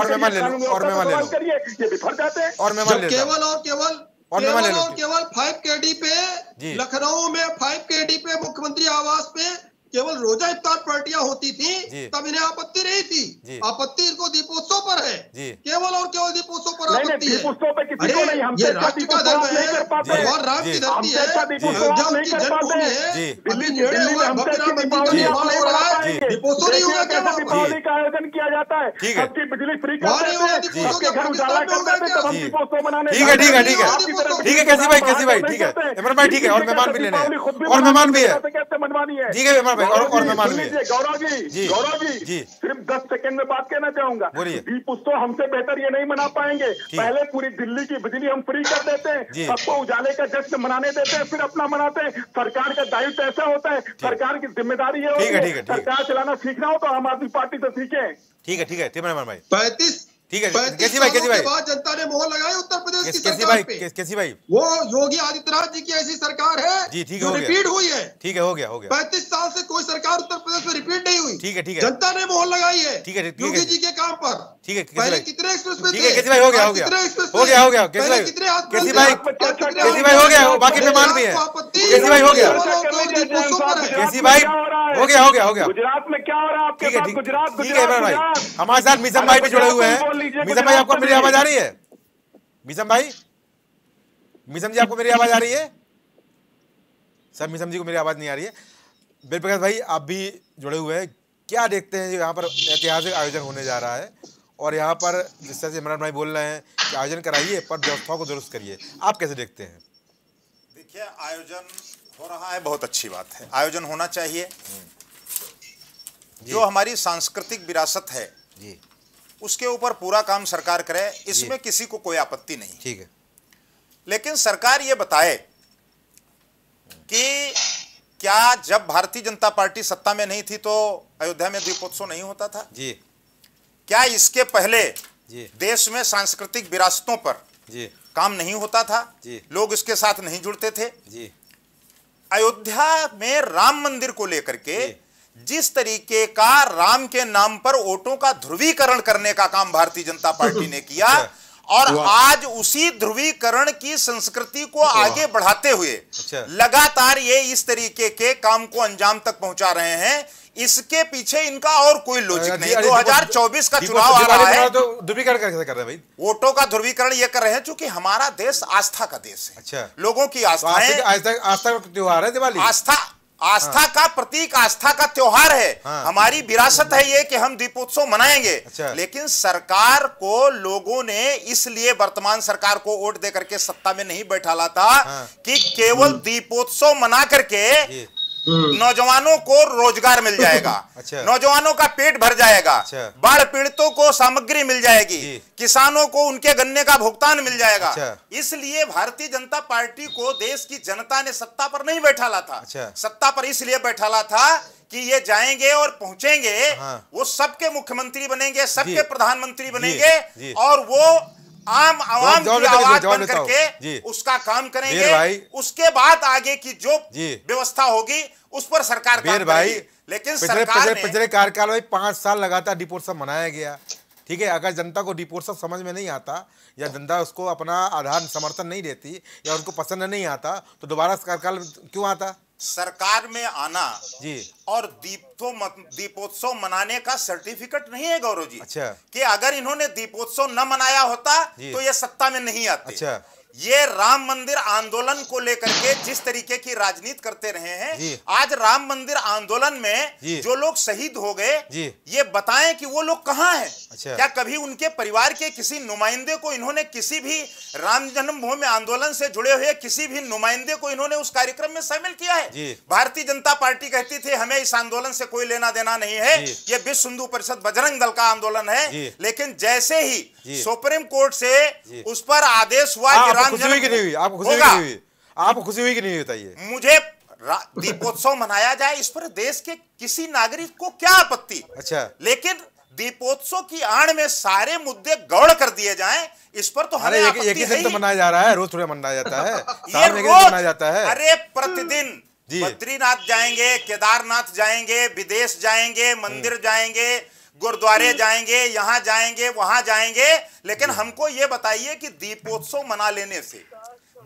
और मेहमान ले लो, और मेहमान ले लो। करिए ये बिफर जाते हैं। और मेहमान लेता हूँ केवल और केवल और मेहमान ले केवल लो। और केवल फाइव के डी पे लखनऊ में फाइव के डी पे मुख्यमंत्री आवास पे केवल रोजा इफ्तार पार्टियाँ होती थी तब इन्हें आपत्ति नहीं थी। आपत्ति इनको दीपोत्सव पर है। केवल और केवल दीपोत्सव पर आपत्ति है। अरे को नहीं हमसे ये राष्ट्र का धर्म है। भगवान राम की धरती है अयोध्या उनकी जन्मभूमि है। अभी निर्णय हुआ भव्य राम मंदिर का निर्माण हो रहा है दीपोत्सव नहीं होगा देखिए क्या कैसे दीपावली का आयोजन किया जाता है। ठीक है। सबकी बिजली फ्री कर नहीं होगा दीपोत्सव, घर उजाला में कर होगा देते हैं तब हम दीपोत्सव मनाने ठीक है ठीक है ठीक है। आपकी तरफ़ ठीक है कैसी भाई कैसी भाई? ठीक है। इमरान भाई ठीक है और मेहमान भी लेने हैं। और मेहमान भी है कैसे मनवानी है। ठीक है इमरान भाई और और है। लीजिए, गौरव जी जी। गौरव जी जी। सिर्फ़ दस सेकंड में बात कहना चाहूँगा। बोलिए। दीप उत्सव हमसे बेहतर ये नहीं मना पाएँगे। पहले पूरी दिल्ली की बिजली हम फ्री कर देते हैं। सबको उजाले का जश्न मनाने देते हैं फिर अपना मनाते हैं। सरकार का दायित्व ऐसा होता है सरकार की ज़िम्मेदारी ये है, होती है, सरकार चलाना सीखना हो तो आम आदमी पार्टी से सीखे। ठीक है ठीक है। भाई। पैंतीस ठीक है, कैसी भाई, कैसी भाई? बाद जनता ने मोहर लगाई उत्तर प्रदेश की सरकार भाई पे। कैसी- कैसी भाई? वो योगी आदित्यनाथ जी की ऐसी सरकार है जी, ठीक है। रिपीट हुई है। ठीक है हो गया हो गया। पैंतीस साल से कोई सरकार उत्तर प्रदेश में रिपीट नहीं हुई। ठीक है ठीक है। जनता ने मोहर लगाई है ठीक है, योगी जी के काम पर। ठीक है, पहले कितने एक्सप्रेस में ठीक है कैसी भाई? हो गया हो गया। हो गया हो गया। कैसी भाई? कैसी भाई? कैसी भाई? हो गया बाकी मेहमान भी है। कैसी भाई? हो गया। कैसी भाई? हो गया हो गया हो गया। गुजरात में क्या हो रहा है ठीक है ठीक। है भाई। हमारे साथ मिसम भाई भी जुड़े हुए हैं। मिसम भाई आपको मेरी आवाज़ आ रही है? मिसम भाई? मिसम जी आपको मेरी आवाज़ आ रही है? सर मिसम जी को मेरी आवाज़ नहीं आ रही है। बेल प्रकाश भाई आप भी जुड़े हुए हैं। क्या देखते हैं यहाँ पर ऐतिहासिक आयोजन होने जा रहा है? और यहाँ पर जिस तरह से इमरान भाई बोल रहे हैं कि आयोजन कराइए पर व्यवस्थाओं को दुरुस्त करिए। आप कैसे देखते हैं? देखिए आयोजन हो रहा है बहुत अच्छी बात है। आयोजन होना चाहिए। जो। हमारी सांस्कृतिक विरासत है जी। उसके ऊपर पूरा काम सरकार करे इसमें किसी को कोई आपत्ति नहीं। ठीक है। लेकिन सरकार ये बताए कि क्या जब भारतीय जनता पार्टी सत्ता में नहीं थी तो अयोध्या में दीपोत्सव नहीं होता था? जी। क्या इसके पहले जी। देश में सांस्कृतिक विरासतों पर जी। काम नहीं होता था? जी। लोग इसके साथ नहीं जुड़ते थे? जी। अयोध्या में राम मंदिर को लेकर के जिस तरीके का राम के नाम पर वोटों का ध्रुवीकरण करने का काम भारतीय जनता पार्टी ने किया और आज उसी ध्रुवीकरण की संस्कृति को आगे बढ़ाते हुए अच्छा। लगातार ये इस तरीके के काम को अंजाम तक पहुँचा रहे हैं इसके पीछे इनका और कोई लॉजिक नहीं 2024 का चुनाव आ रहा है तो ध्रुवीकरण कैसे कर रहे हैं भाई वोटों का ध्रुवीकरण ये कर रहे हैं क्योंकि हमारा देश आस्था का देश है अच्छा। लोगों की तो आस्था आस्था आस्था का त्योहार है दिवाली आस्था आस्था हाँ। का प्रतीक आस्था का त्योहार है हाँ। हमारी विरासत है ये कि हम दीपोत्सव मनाएँगे अच्छा। लेकिन सरकार को लोगों ने इसलिए वर्तमान सरकार को वोट दे करके सत्ता में नहीं बैठाला था हाँ। कि केवल दीपोत्सव मना करके नौजवानों को रोज़गार मिल जाएगा [laughs] अच्छा। नौजवानों का पेट भर जाएगा अच्छा। बाढ़ पीड़ितों को सामग्री मिल जाएगी किसानों को उनके गन्ने का भुगतान मिल जाएगा अच्छा। इसलिए भारतीय जनता पार्टी को देश की जनता ने सत्ता पर नहीं बैठाला था अच्छा। सत्ता पर इसलिए बैठाला था कि ये जाएँगे और पहुँचेंगे हाँ। वो सबके मुख्यमंत्री बनेंगे सबके प्रधानमंत्री बनेंगे और वो आम आवाम की आवाज़ बन करके उसका काम करेंगे। उसके बाद आगे की जो व्यवस्था होगी उस पर सरकार काम भाई लेकिन पिछले सरकार पिछले पिछले कार्यकाल में पाँच साल लगातार दीपोत्सव मनाया गया। ठीक है अगर जनता को दीपोत्सव समझ में नहीं आता या जनता उसको अपना आधार समर्थन नहीं देती या उनको पसंद नहीं आता तो दोबारा में क्यों आता? सरकार में आना जी और दीपो दीपोत्सव मनाने का सर्टिफिकेट नहीं है गौरव जी अच्छा। कि अगर इन्होंने दीपोत्सव न मनाया होता तो ये सत्ता में नहीं आते अच्छा। ये राम मंदिर आंदोलन को लेकर के जिस तरीके की राजनीति करते रहे हैं आज राम मंदिर आंदोलन में जो। लोग शहीद हो गए ये बताएँ कि वो लोग कहाँ हैं? अच्छा। क्या कभी उनके परिवार के किसी नुमाइंदे को इन्होंने किसी भी राम जन्मभूमि आंदोलन से जुड़े हुए किसी भी नुमाइंदे को इन्होंने उस कार्यक्रम में शामिल किया है? भारतीय जनता पार्टी कहती थी हमें इस आंदोलन से कोई लेना देना नहीं है। ये विश्व हिंदू परिषद बजरंग दल का आंदोलन है। लेकिन जैसे ही सुप्रीम कोर्ट से उस पर आदेश हुआ आपको खुशी हुई कि नहीं हुई? आपको खुशी हुई नहीं हुई? आपको खुशी हुई कि नहीं हुई बताइए? मुझे दीपोत्सव मनाया जाए इस पर देश के किसी नागरिक को क्या आपत्ति? अच्छा। लेकिन दीपोत्सव की आड़ में सारे मुद्दे गौड़ कर दिए जाएँ इस पर तो हमें एक, एक ही दिन तो मनाया जा रहा है रोज थोड़ा मनाया जाता है। [laughs] ये दिन रोज मनाया जाता है। अरे प्रतिदिन बद्रीनाथ जाएँगे केदारनाथ जाएँगे विदेश जाएँगे मंदिर जाएँगे गुरुद्वारे जाएँगे यहाँ जाएँगे वहाँ जाएँगे लेकिन हमको ये बताइए कि दीपोत्सव मना लेने से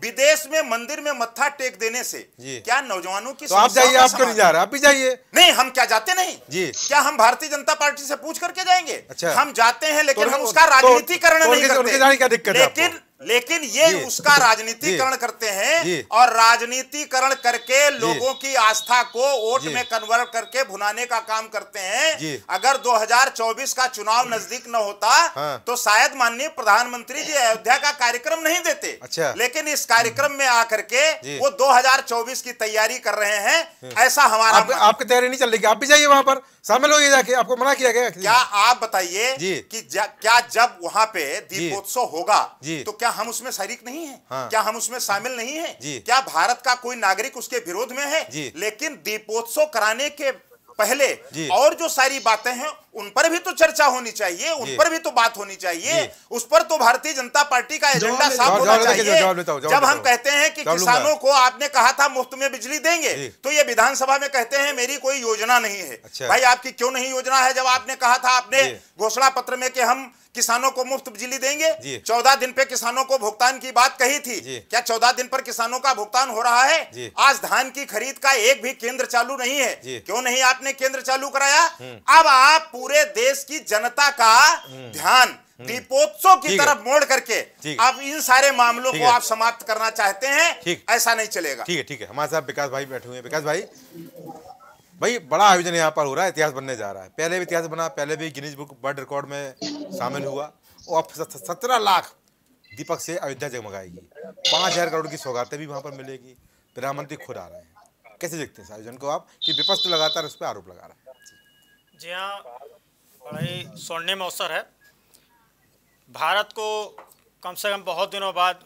विदेश में मंदिर में मत्था टेक देने से क्या नौजवानों की तो आप जाइए आप क्यों नहीं जा रहे आप भी जाइए। नहीं हम क्या जाते नहीं? जी। क्या हम भारतीय जनता पार्टी से पूछ करके जाएँगे? अच्छा। हम जाते हैं लेकिन तो हम उसका तो- राजनीतिकरण तो नहीं उनके- करते। क्या दिक्कत लेकिन लेकिन ये जी। उसका राजनीतिकरण करते हैं और राजनीतिकरण करके लोगों की आस्था को वोट में कन्वर्ट करके भुनाने का काम करते हैं। अगर 2024 का चुनाव नज़दीक न होता हाँ। तो शायद माननीय प्रधानमंत्री जी अयोध्या का कार्यक्रम नहीं देते अच्छा। लेकिन इस कार्यक्रम में आकर के। वो 2024 की तैयारी कर रहे हैं ऐसा हमारा आप, आपकी तैयारी नहीं चल रही आप भी जाइए वहाँ पर शामिल होइए जाके आपको मना किया गया क्या आप बताइए। कि क्या जब वहाँ पे दीपोत्सव होगा तो क्या हम उसमें शरीक नहीं है? हाँ। क्या हम उसमें शामिल नहीं है? क्या भारत का कोई नागरिक उसके विरोध में है? लेकिन दीपोत्सव कराने के पहले और जो सारी बातें हैं उन पर भी तो चर्चा होनी चाहिए उन पर भी तो बात होनी चाहिए। उस पर तो भारतीय जनता पार्टी का एजेंडा साफ़ होना चाहिए। जब हम कहते हैं कि किसानों को आपने कहा था मुफ़्त में बिजली देंगे तो ये विधानसभा में कहते हैं मेरी कोई योजना नहीं है। अच्छा। भाई आपकी क्यों नहीं योजना है? जब आपने कहा था आपने घोषणा पत्र में कि हम किसानों को मुफ़्त बिजली देंगे। चौदह दिन पे किसानों को भुगतान की बात कही थी। क्या चौदह दिन पर किसानों का भुगतान हो रहा है? आज धान की खरीद का एक भी केंद्र चालू नहीं है। क्यों नहीं आपने केंद्र चालू कराया? अब आप पूरे देश की जनता का ध्यान दीपोत्सव की तरफ़ मोड़ करके। अब इन सारे मामलों को आप समाप्त करना चाहते हैं ऐसा नहीं चलेगा। ठीक है ठीक है। हमारे साथ विकास भाई बैठे हुए हैं। विकास भाई भाई बड़ा आयोजन यहाँ पर हो रहा है इतिहास बनने जा रहा है। पहले भी इतिहास बना पहले भी गिनीज बुक वर्ल्ड रिकॉर्ड में शामिल हुआ। और अब सत्रह लाख दीपक से अयोध्या जगमगाएगी। पाँच हज़ार करोड़ की सौगातें भी वहाँ पर मिलेगी। प्रधानमंत्री खुद आ रहे हैं। कैसे देखते हैं आयोजन को आप? कि विपक्ष तो लगातार उस पर आरोप लगा रहा है। जी हाँ बड़ा ही स्वर्णिम अवसर है। भारत को कम से कम बहुत दिनों बाद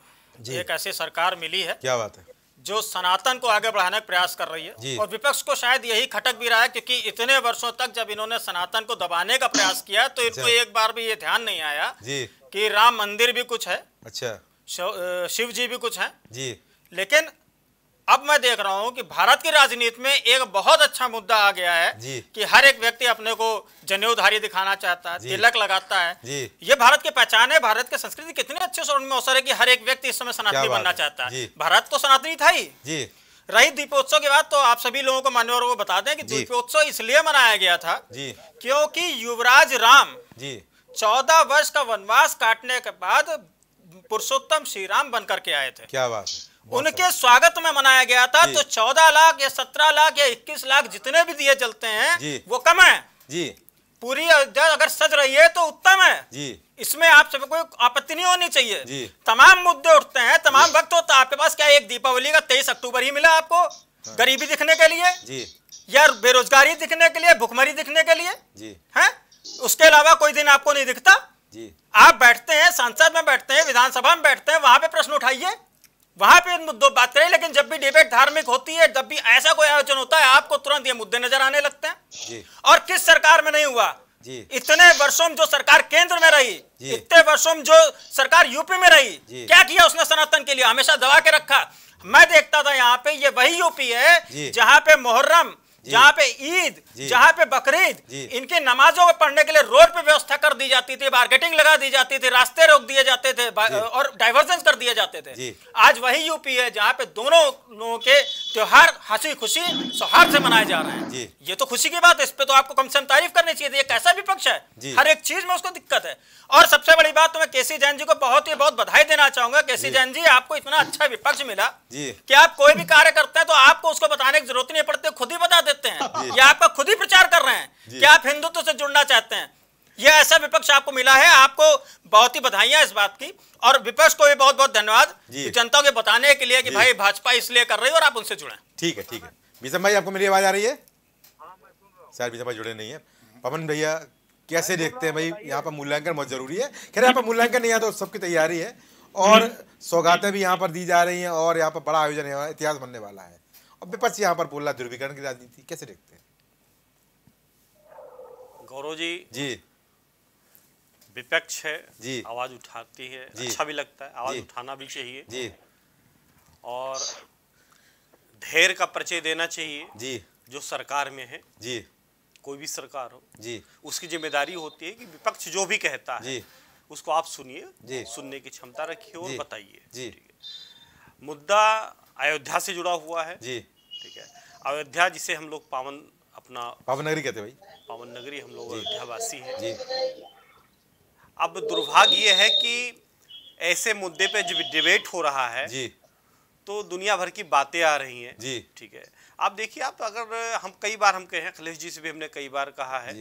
एक ऐसी सरकार मिली है क्या बात है। जो सनातन को आगे बढ़ाने का प्रयास कर रही है। और विपक्ष को शायद यही खटक भी रहा है क्योंकि इतने वर्षों तक जब इन्होंने सनातन को दबाने का प्रयास किया तो इनको। एक बार भी ये ध्यान नहीं आया जी। कि राम मंदिर भी कुछ है अच्छा। शिव जी भी कुछ है। जी। लेकिन अब मैं देख रहा हूँ कि भारत की राजनीति में एक बहुत अच्छा मुद्दा आ गया है। कि हर एक व्यक्ति अपने को जनेऊधारी दिखाना चाहता है तिलक लगाता है। ये भारत की पहचान है भारत की संस्कृति कितनी अच्छे स्वर्ण में अवसर है कि हर एक व्यक्ति इस समय सनातनी बनना चाहता है। भारत तो सनातनी था ही। जी। रही दीपोत्सव की बात तो आप सभी लोगों को मान्यवरों को बता दें कि दीपोत्सव इसलिए मनाया गया था जी। क्योंकि युवराज राम जी। चौदह वर्ष का वनवास काटने के बाद पुरुषोत्तम श्री राम बनकर के आए थे। क्या बात है। उनके स्वागत में मनाया गया था तो चौदह लाख या सत्रह लाख या इक्कीस लाख जितने भी दिए जलते हैं वो कम है। जी। पूरी अयोध्या अगर सज रही है तो उत्तम है। जी। इसमें आप सबको कोई आपत्ति नहीं होनी चाहिए। जी। तमाम मुद्दे उठते हैं तमाम वक्त होता है। आपके पास क्या एक दीपावली का तेईस अक्टूबर ही मिला आपको? हाँ। गरीबी दिखने के लिए? जी। या बेरोजगारी दिखने के लिए? भुखमरी दिखने के लिए? जी। हैं? उसके अलावा कोई दिन आपको नहीं दिखता? जी। आप बैठते हैं संसद में बैठते हैं विधानसभा में बैठते हैं वहाँ पे प्रश्न उठाइए। वहाँ पे इन मुद्दों बात करें लेकिन जब भी डिबेट धार्मिक होती है जब भी ऐसा कोई आयोजन होता है आपको तुरंत ये मुद्दे नज़र आने लगते हैं जी और किस सरकार में नहीं हुआ जी इतने वर्षों में जो सरकार केंद्र में रही। इतने वर्षों में जो सरकार यूपी में रही। क्या किया उसने सनातन के लिए हमेशा दबा के रखा मैं देखता था यहाँ पे ये वही यूपी है जहाँ पे मोहर्रम। जहाँ पे ईद जहाँ पे बकरीद। इनकी नमाजों को पढ़ने के लिए रोड पे व्यवस्था कर दी जाती थी मार्केटिंग लगा दी जाती थी रास्ते रोक दिए जाते थे और डाइवर्जन कर दिए जाते थे। आज वही यूपी है जहाँ पे दोनों लोगों के त्योहार हँसी खुशी सौहार्द से मनाए जा रहे हैं। ये तो खुशी की बात है इस पे तो आपको कम से कम तारीफ़ करनी चाहिए थी। ये कैसा विपक्ष है हर एक चीज़ में उसको दिक्कत है। और सबसे बड़ी बात तो मैं केसी जैन जी को बहुत ही बहुत बधाई देना चाहूँगा। केसी जैन जी। आपको इतना अच्छा विपक्ष मिला। कि आप कोई भी कार्य करते हैं तो आपको उसको बताने की ज़रूरत नहीं पड़ती खुद ही बता देते हैं। या आपका खुद ही प्रचार कर रहे हैं कि आप हिंदुत्व से जुड़ना चाहते हैं। यह ऐसा विपक्ष आपको मिला है। आपको बहुत ही बधाइयाँ इस बात की। और विपक्ष को भी बहुत बहुत धन्यवाद जनता को बताने के लिए कि भाई भाजपा इसलिए कर रही है और आप उनसे जुड़े ठीक है ठीक है। बीसम भाई आपको मेरी आवाज़ आ रही है? शायद बीसम भाई जुड़े नहीं है। पवन भैया कैसे देखते हैं भाई? यहाँ पर मूल्यांकन बहुत ज़रूरी है। खैर यहाँ पर मूल्यांकन नहीं है तो सबकी तैयारी है। और सौगातें भी यहाँ पर दी जा रही हैं और यहाँ पर बड़ा आयोजन इतिहास बनने वाला है। और विपक्ष यहाँ पर बोल रहा ध्रुवीकरण की राजनीति कैसे देखते हैं? गौरव जी जी। विपक्ष है जी। आवाज़ उठाती है जी। अच्छा भी लगता है आवाज़ उठाना भी चाहिए। जी। और धैर्य का परिचय देना चाहिए जी। जो सरकार में है। जी। कोई भी सरकार हो। जी। उसकी ज़िम्मेदारी होती है कि विपक्ष जो भी कहता है जी। उसको आप सुनिए सुनने की क्षमता रखिए और बताइए। जी। मुद्दा अयोध्या से जुड़ा हुआ है। जी। ठीक है। अयोध्या जिसे हम लोग पावन अपना पावन नगरी कहते हैं भाई। पावन नगरी हम लोग अयोध्यावासी हैं। जी। अब दुर्भाग्य ये है कि ऐसे मुद्दे पे जब डिबेट हो रहा है जी। तो दुनिया भर की बातें आ रही हैं। जी। ठीक है। आप देखिए आप अगर हम कई बार हम कहे अखिलेश जी से भी हमने कई बार कहा है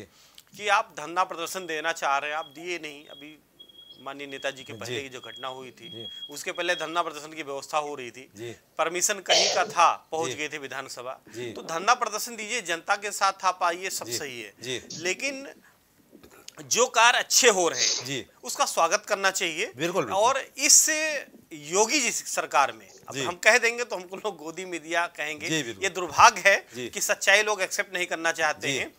कि आप धरना प्रदर्शन देना चाह रहे हैं आप दिए नहीं अभी माननीय नेताजी के पहले की जो घटना हुई थी उसके पहले धरना प्रदर्शन की व्यवस्था हो रही थी। परमिशन कहीं का था पहुँच गए थे विधानसभा। तो धरना प्रदर्शन दीजिए जनता के साथ आप आइए सब सही है। लेकिन जो कार्य अच्छे हो रहे हैं जी। उसका स्वागत करना चाहिए। बिल्कुल, बिल्कुल। और इस योगी जी सरकार में अब हम कह देंगे तो हमको लोग गोदी मीडिया कहेंगे ये दुर्भाग्य है कि सच्चाई लोग एक्सेप्ट नहीं करना चाहते हैं।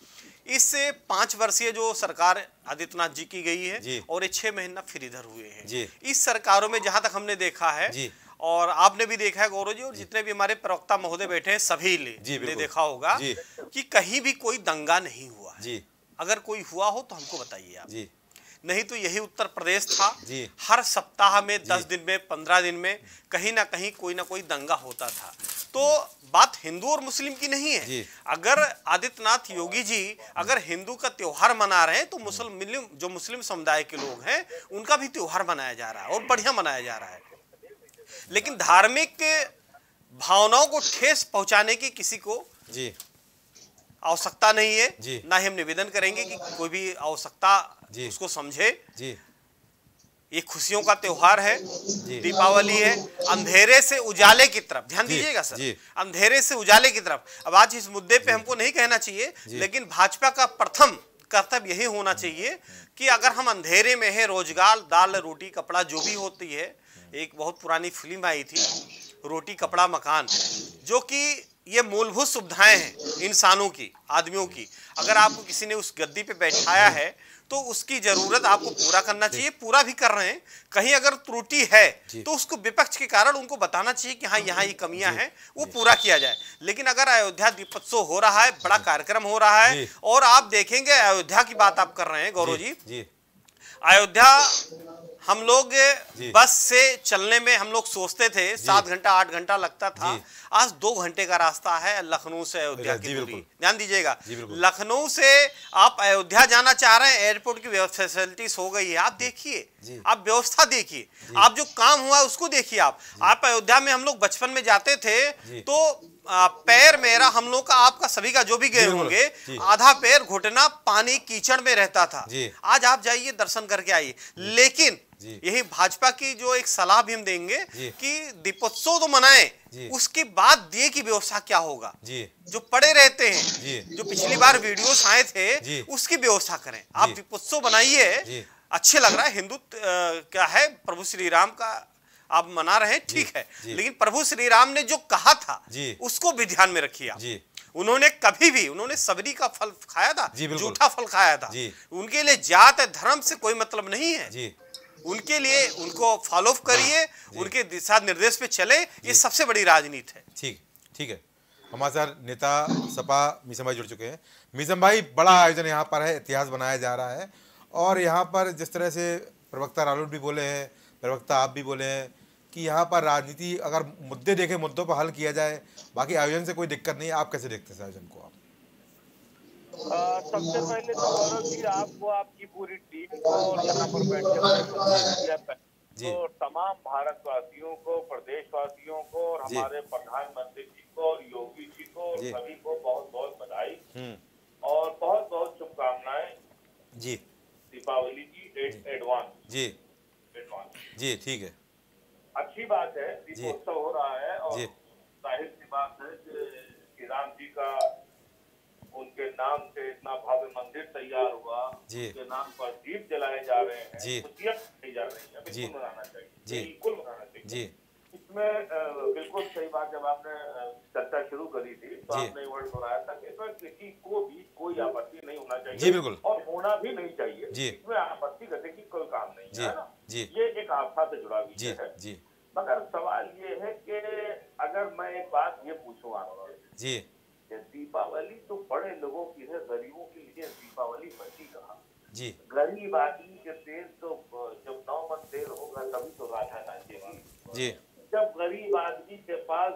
इस पाँच वर्षीय जो सरकार आदित्यनाथ जी की गई है और ये छह महीना फिर इधर हुए हैं। इस सरकारों में जहाँ तक हमने देखा है। और आपने भी देखा है गौरव जी और जितने भी हमारे प्रवक्ता महोदय बैठे हैं सभी ने देखा होगा कि कहीं भी कोई दंगा नहीं हुआ है। जी। अगर कोई हुआ हो तो हमको बताइए आप। जी। नहीं तो यही उत्तर प्रदेश था। हर सप्ताह में दस दिन में पंद्रह दिन में कहीं ना कहीं कोई ना कोई दंगा होता था। तो बात हिंदू और मुस्लिम की नहीं है। अगर आदित्यनाथ योगी जी अगर हिंदू का त्योहार मना रहे हैं तो मुस्लिम जो मुस्लिम समुदाय के लोग हैं उनका भी त्योहार मनाया जा रहा है और बढ़िया मनाया जा रहा है। लेकिन धार्मिक भावनाओं को ठेस पहुँचाने की किसी को जी। आवश्यकता नहीं है। ना ही हम निवेदन करेंगे कि कोई भी आवश्यकता उसको समझे। जी। ये खुशियों का त्योहार है दीपावली है। अंधेरे से उजाले की तरफ़ ध्यान दीजिएगा सर। अंधेरे से उजाले की तरफ़। अब आज इस मुद्दे पे हमको नहीं कहना चाहिए लेकिन भाजपा का प्रथम कर्तव्य यही होना चाहिए कि अगर हम अंधेरे में है रोज़गार दाल रोटी कपड़ा जो भी होती है एक बहुत पुरानी फ़िल्म आई थी रोटी कपड़ा मकान जो कि ये मूलभूत सुविधाएँ हैं इंसानों की आदमियों की। अगर आपको किसी ने उस गद्दी पे बैठाया है तो उसकी ज़रूरत आपको पूरा करना चाहिए पूरा भी कर रहे हैं कहीं अगर त्रुटि है तो उसको विपक्ष के कारण उनको बताना चाहिए कि हाँ यहाँ ये कमियाँ हैं वो पूरा किया जाए। लेकिन अगर अयोध्या दीपोत्सव हो रहा है बड़ा कार्यक्रम हो रहा है और आप देखेंगे अयोध्या की बात आप कर रहे हैं गौरव जी। अयोध्या हम लोग बस से चलने में हम लोग सोचते थे सात घंटा आठ घंटा लगता था। आज दो घंटे का रास्ता है लखनऊ से अयोध्या की दूरी। ध्यान दीजिएगा। लखनऊ से आप अयोध्या जाना चाह रहे हैं एयरपोर्ट की फैसिलिटीज़ हो गई है आप देखिए आप व्यवस्था देखिए। आप जो काम हुआ उसको देखिए आप। आप अयोध्या में हम लोग बचपन में जाते थे तो पैर मेरा हम लोग का आपका सभी का जो भी गए होंगे आधा पैर घुटना पानी कीचड़ में रहता था। आज आप जाइए दर्शन करके आइए। लेकिन। यही भाजपा की जो एक सलाह भी हम देंगे। कि दीपोत्सव तो मनाएँ। उसके बाद दिए की व्यवस्था क्या होगा? जी। जो पड़े रहते हैं जी। जो पिछली बार वीडियोस आए थे उसकी व्यवस्था करें। आप दीपोत्सव बनाइए। अच्छे लग रहा है हिंदू क्या है प्रभु श्री राम का आप मना रहे हैं ठीक है। लेकिन प्रभु श्री राम ने जो कहा था उसको भी ध्यान में रखिए आप। उन्होंने कभी भी उन्होंने सबरी का फल खाया था झूठा फल खाया था। उनके लिए जात धर्म से कोई मतलब नहीं है। जी। उनके लिए उनको फॉलो करिए उनके दिशा निर्देश पे चले ये सबसे बड़ी राजनीति है। ठीक ठीक है। हमारे साथ नेता सपा मीसम भाई जुड़ चुके हैं। मीसम भाई बड़ा आयोजन यहाँ पर है इतिहास बनाया जा रहा है। और यहाँ पर जिस तरह से प्रवक्ता राहुल भी बोले हैं प्रवक्ता आप भी बोले हैं कि यहाँ पर राजनीति अगर मुद्दे देखे मुद्दों पर हल किया जाए बाकी आयोजन से कोई दिक्कत नहीं है आप कैसे देखते हैं आयोजन को आप? सबसे पहले तो गौरव जी आपको आपकी पूरी टीम को और यहाँ पर बैठे जी। तो तमाम भारतवासियों को प्रदेशवासियों को और हमारे प्रधानमंत्री जी को और योगी जी को और जी। सभी को बहुत बहुत बधाई हम्म। और बहुत बहुत शुभकामनाएँ। जी। दीपावली की एडवांस। जी। एडवांस। जी ठीक है। अच्छी बात है दीपोत्सव हो रहा है और ज़ाहिर सी बात है कि राम जी का उनके नाम से इतना भव्य मंदिर तैयार हुआ जी। उनके नाम पर दीप जलाए जा रहे हैं जी। खुशियाँ जा रही है। बिल्कुल मनाना चाहिए जी। बिल्कुल मनाना चाहिए जी इसमें बिल्कुल सही बात जब आपने चर्चा शुरू करी थी तो। आपने वर्ड दोहराया था कि इसमें किसी को भी कोई आपत्ति नहीं होना चाहिए जी, बिल्कुल। और होना भी नहीं चाहिए जी। इसमें आपत्ति करने की कोई काम नहीं जी, है ना जी। ये एक आस्था से जुड़ा विषय है जी मगर सवाल ये है कि अगर मैं एक बात ये पूछूँ आपसे जी दीपावली तो बड़े लोगों की है गरीबों के लिए दीपावली बची कहा। जी। गरीब आदमी के तेल तो जब नौ मन तेल होगा तभी तो राधा नाचेगी। जी। जब गरीब आदमी के पास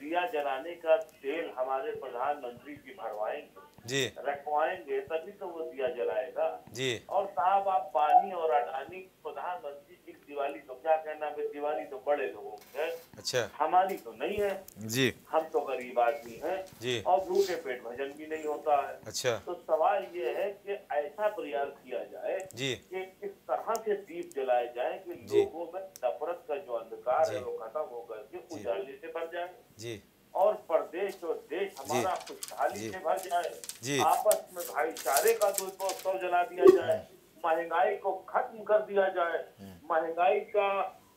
दिया जलाने का तेल हमारे प्रधानमंत्री जी भरवाएँगे जी। रखवाएँगे तभी तो वो दिया जलाएगा। जी। और साहब आप पानी और अडानी प्रधानमंत्री दिवाली तो क्या कहना है? दिवाली तो बड़े लोगों की है। अच्छा। हमारी तो नहीं है। जी। हम तो गरीब आदमी हैं। जी। और भूखे पेट भजन भी नहीं होता है। अच्छा। तो सवाल ये है कि ऐसा प्रयास किया जाए जी। कि इस तरह से दीप जलाए जाए कि लोगों में नफरत का जो अंधकार है वो खत्म होकर के जी। उजाले से भर जाए। जी। और प्रदेश और देश हमारा खुशहाली जी। से भर जाए। आपस में भाईचारे का दीपोत्सव जला दिया जाए। महँगाई को खत्म कर दिया जाए। महँगाई का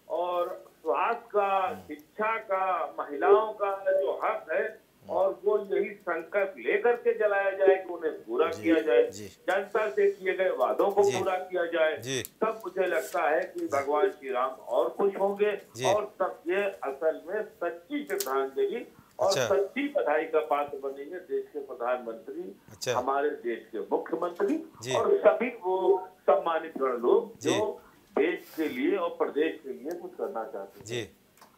और स्वास्थ्य का शिक्षा का महिलाओं का जो हक है और वो यही संकल्प लेकर के जलाया जाए कि उन्हें पूरा किया जाए। जनता से किए गए वादों को पूरा किया जाए। तब मुझे लगता है कि भगवान श्री राम और खुश होंगे और तब ये असल में सच्ची श्रद्धांजलि और अच्छा। सच्ची बधाई का पात्र बनेंगे देश के प्रधानमंत्री अच्छा। हमारे देश के मुख्यमंत्री और सभी वो सम्मानित गण लोग जो। देश के लिए और प्रदेश के लिए कुछ करना चाहते हैं। जी।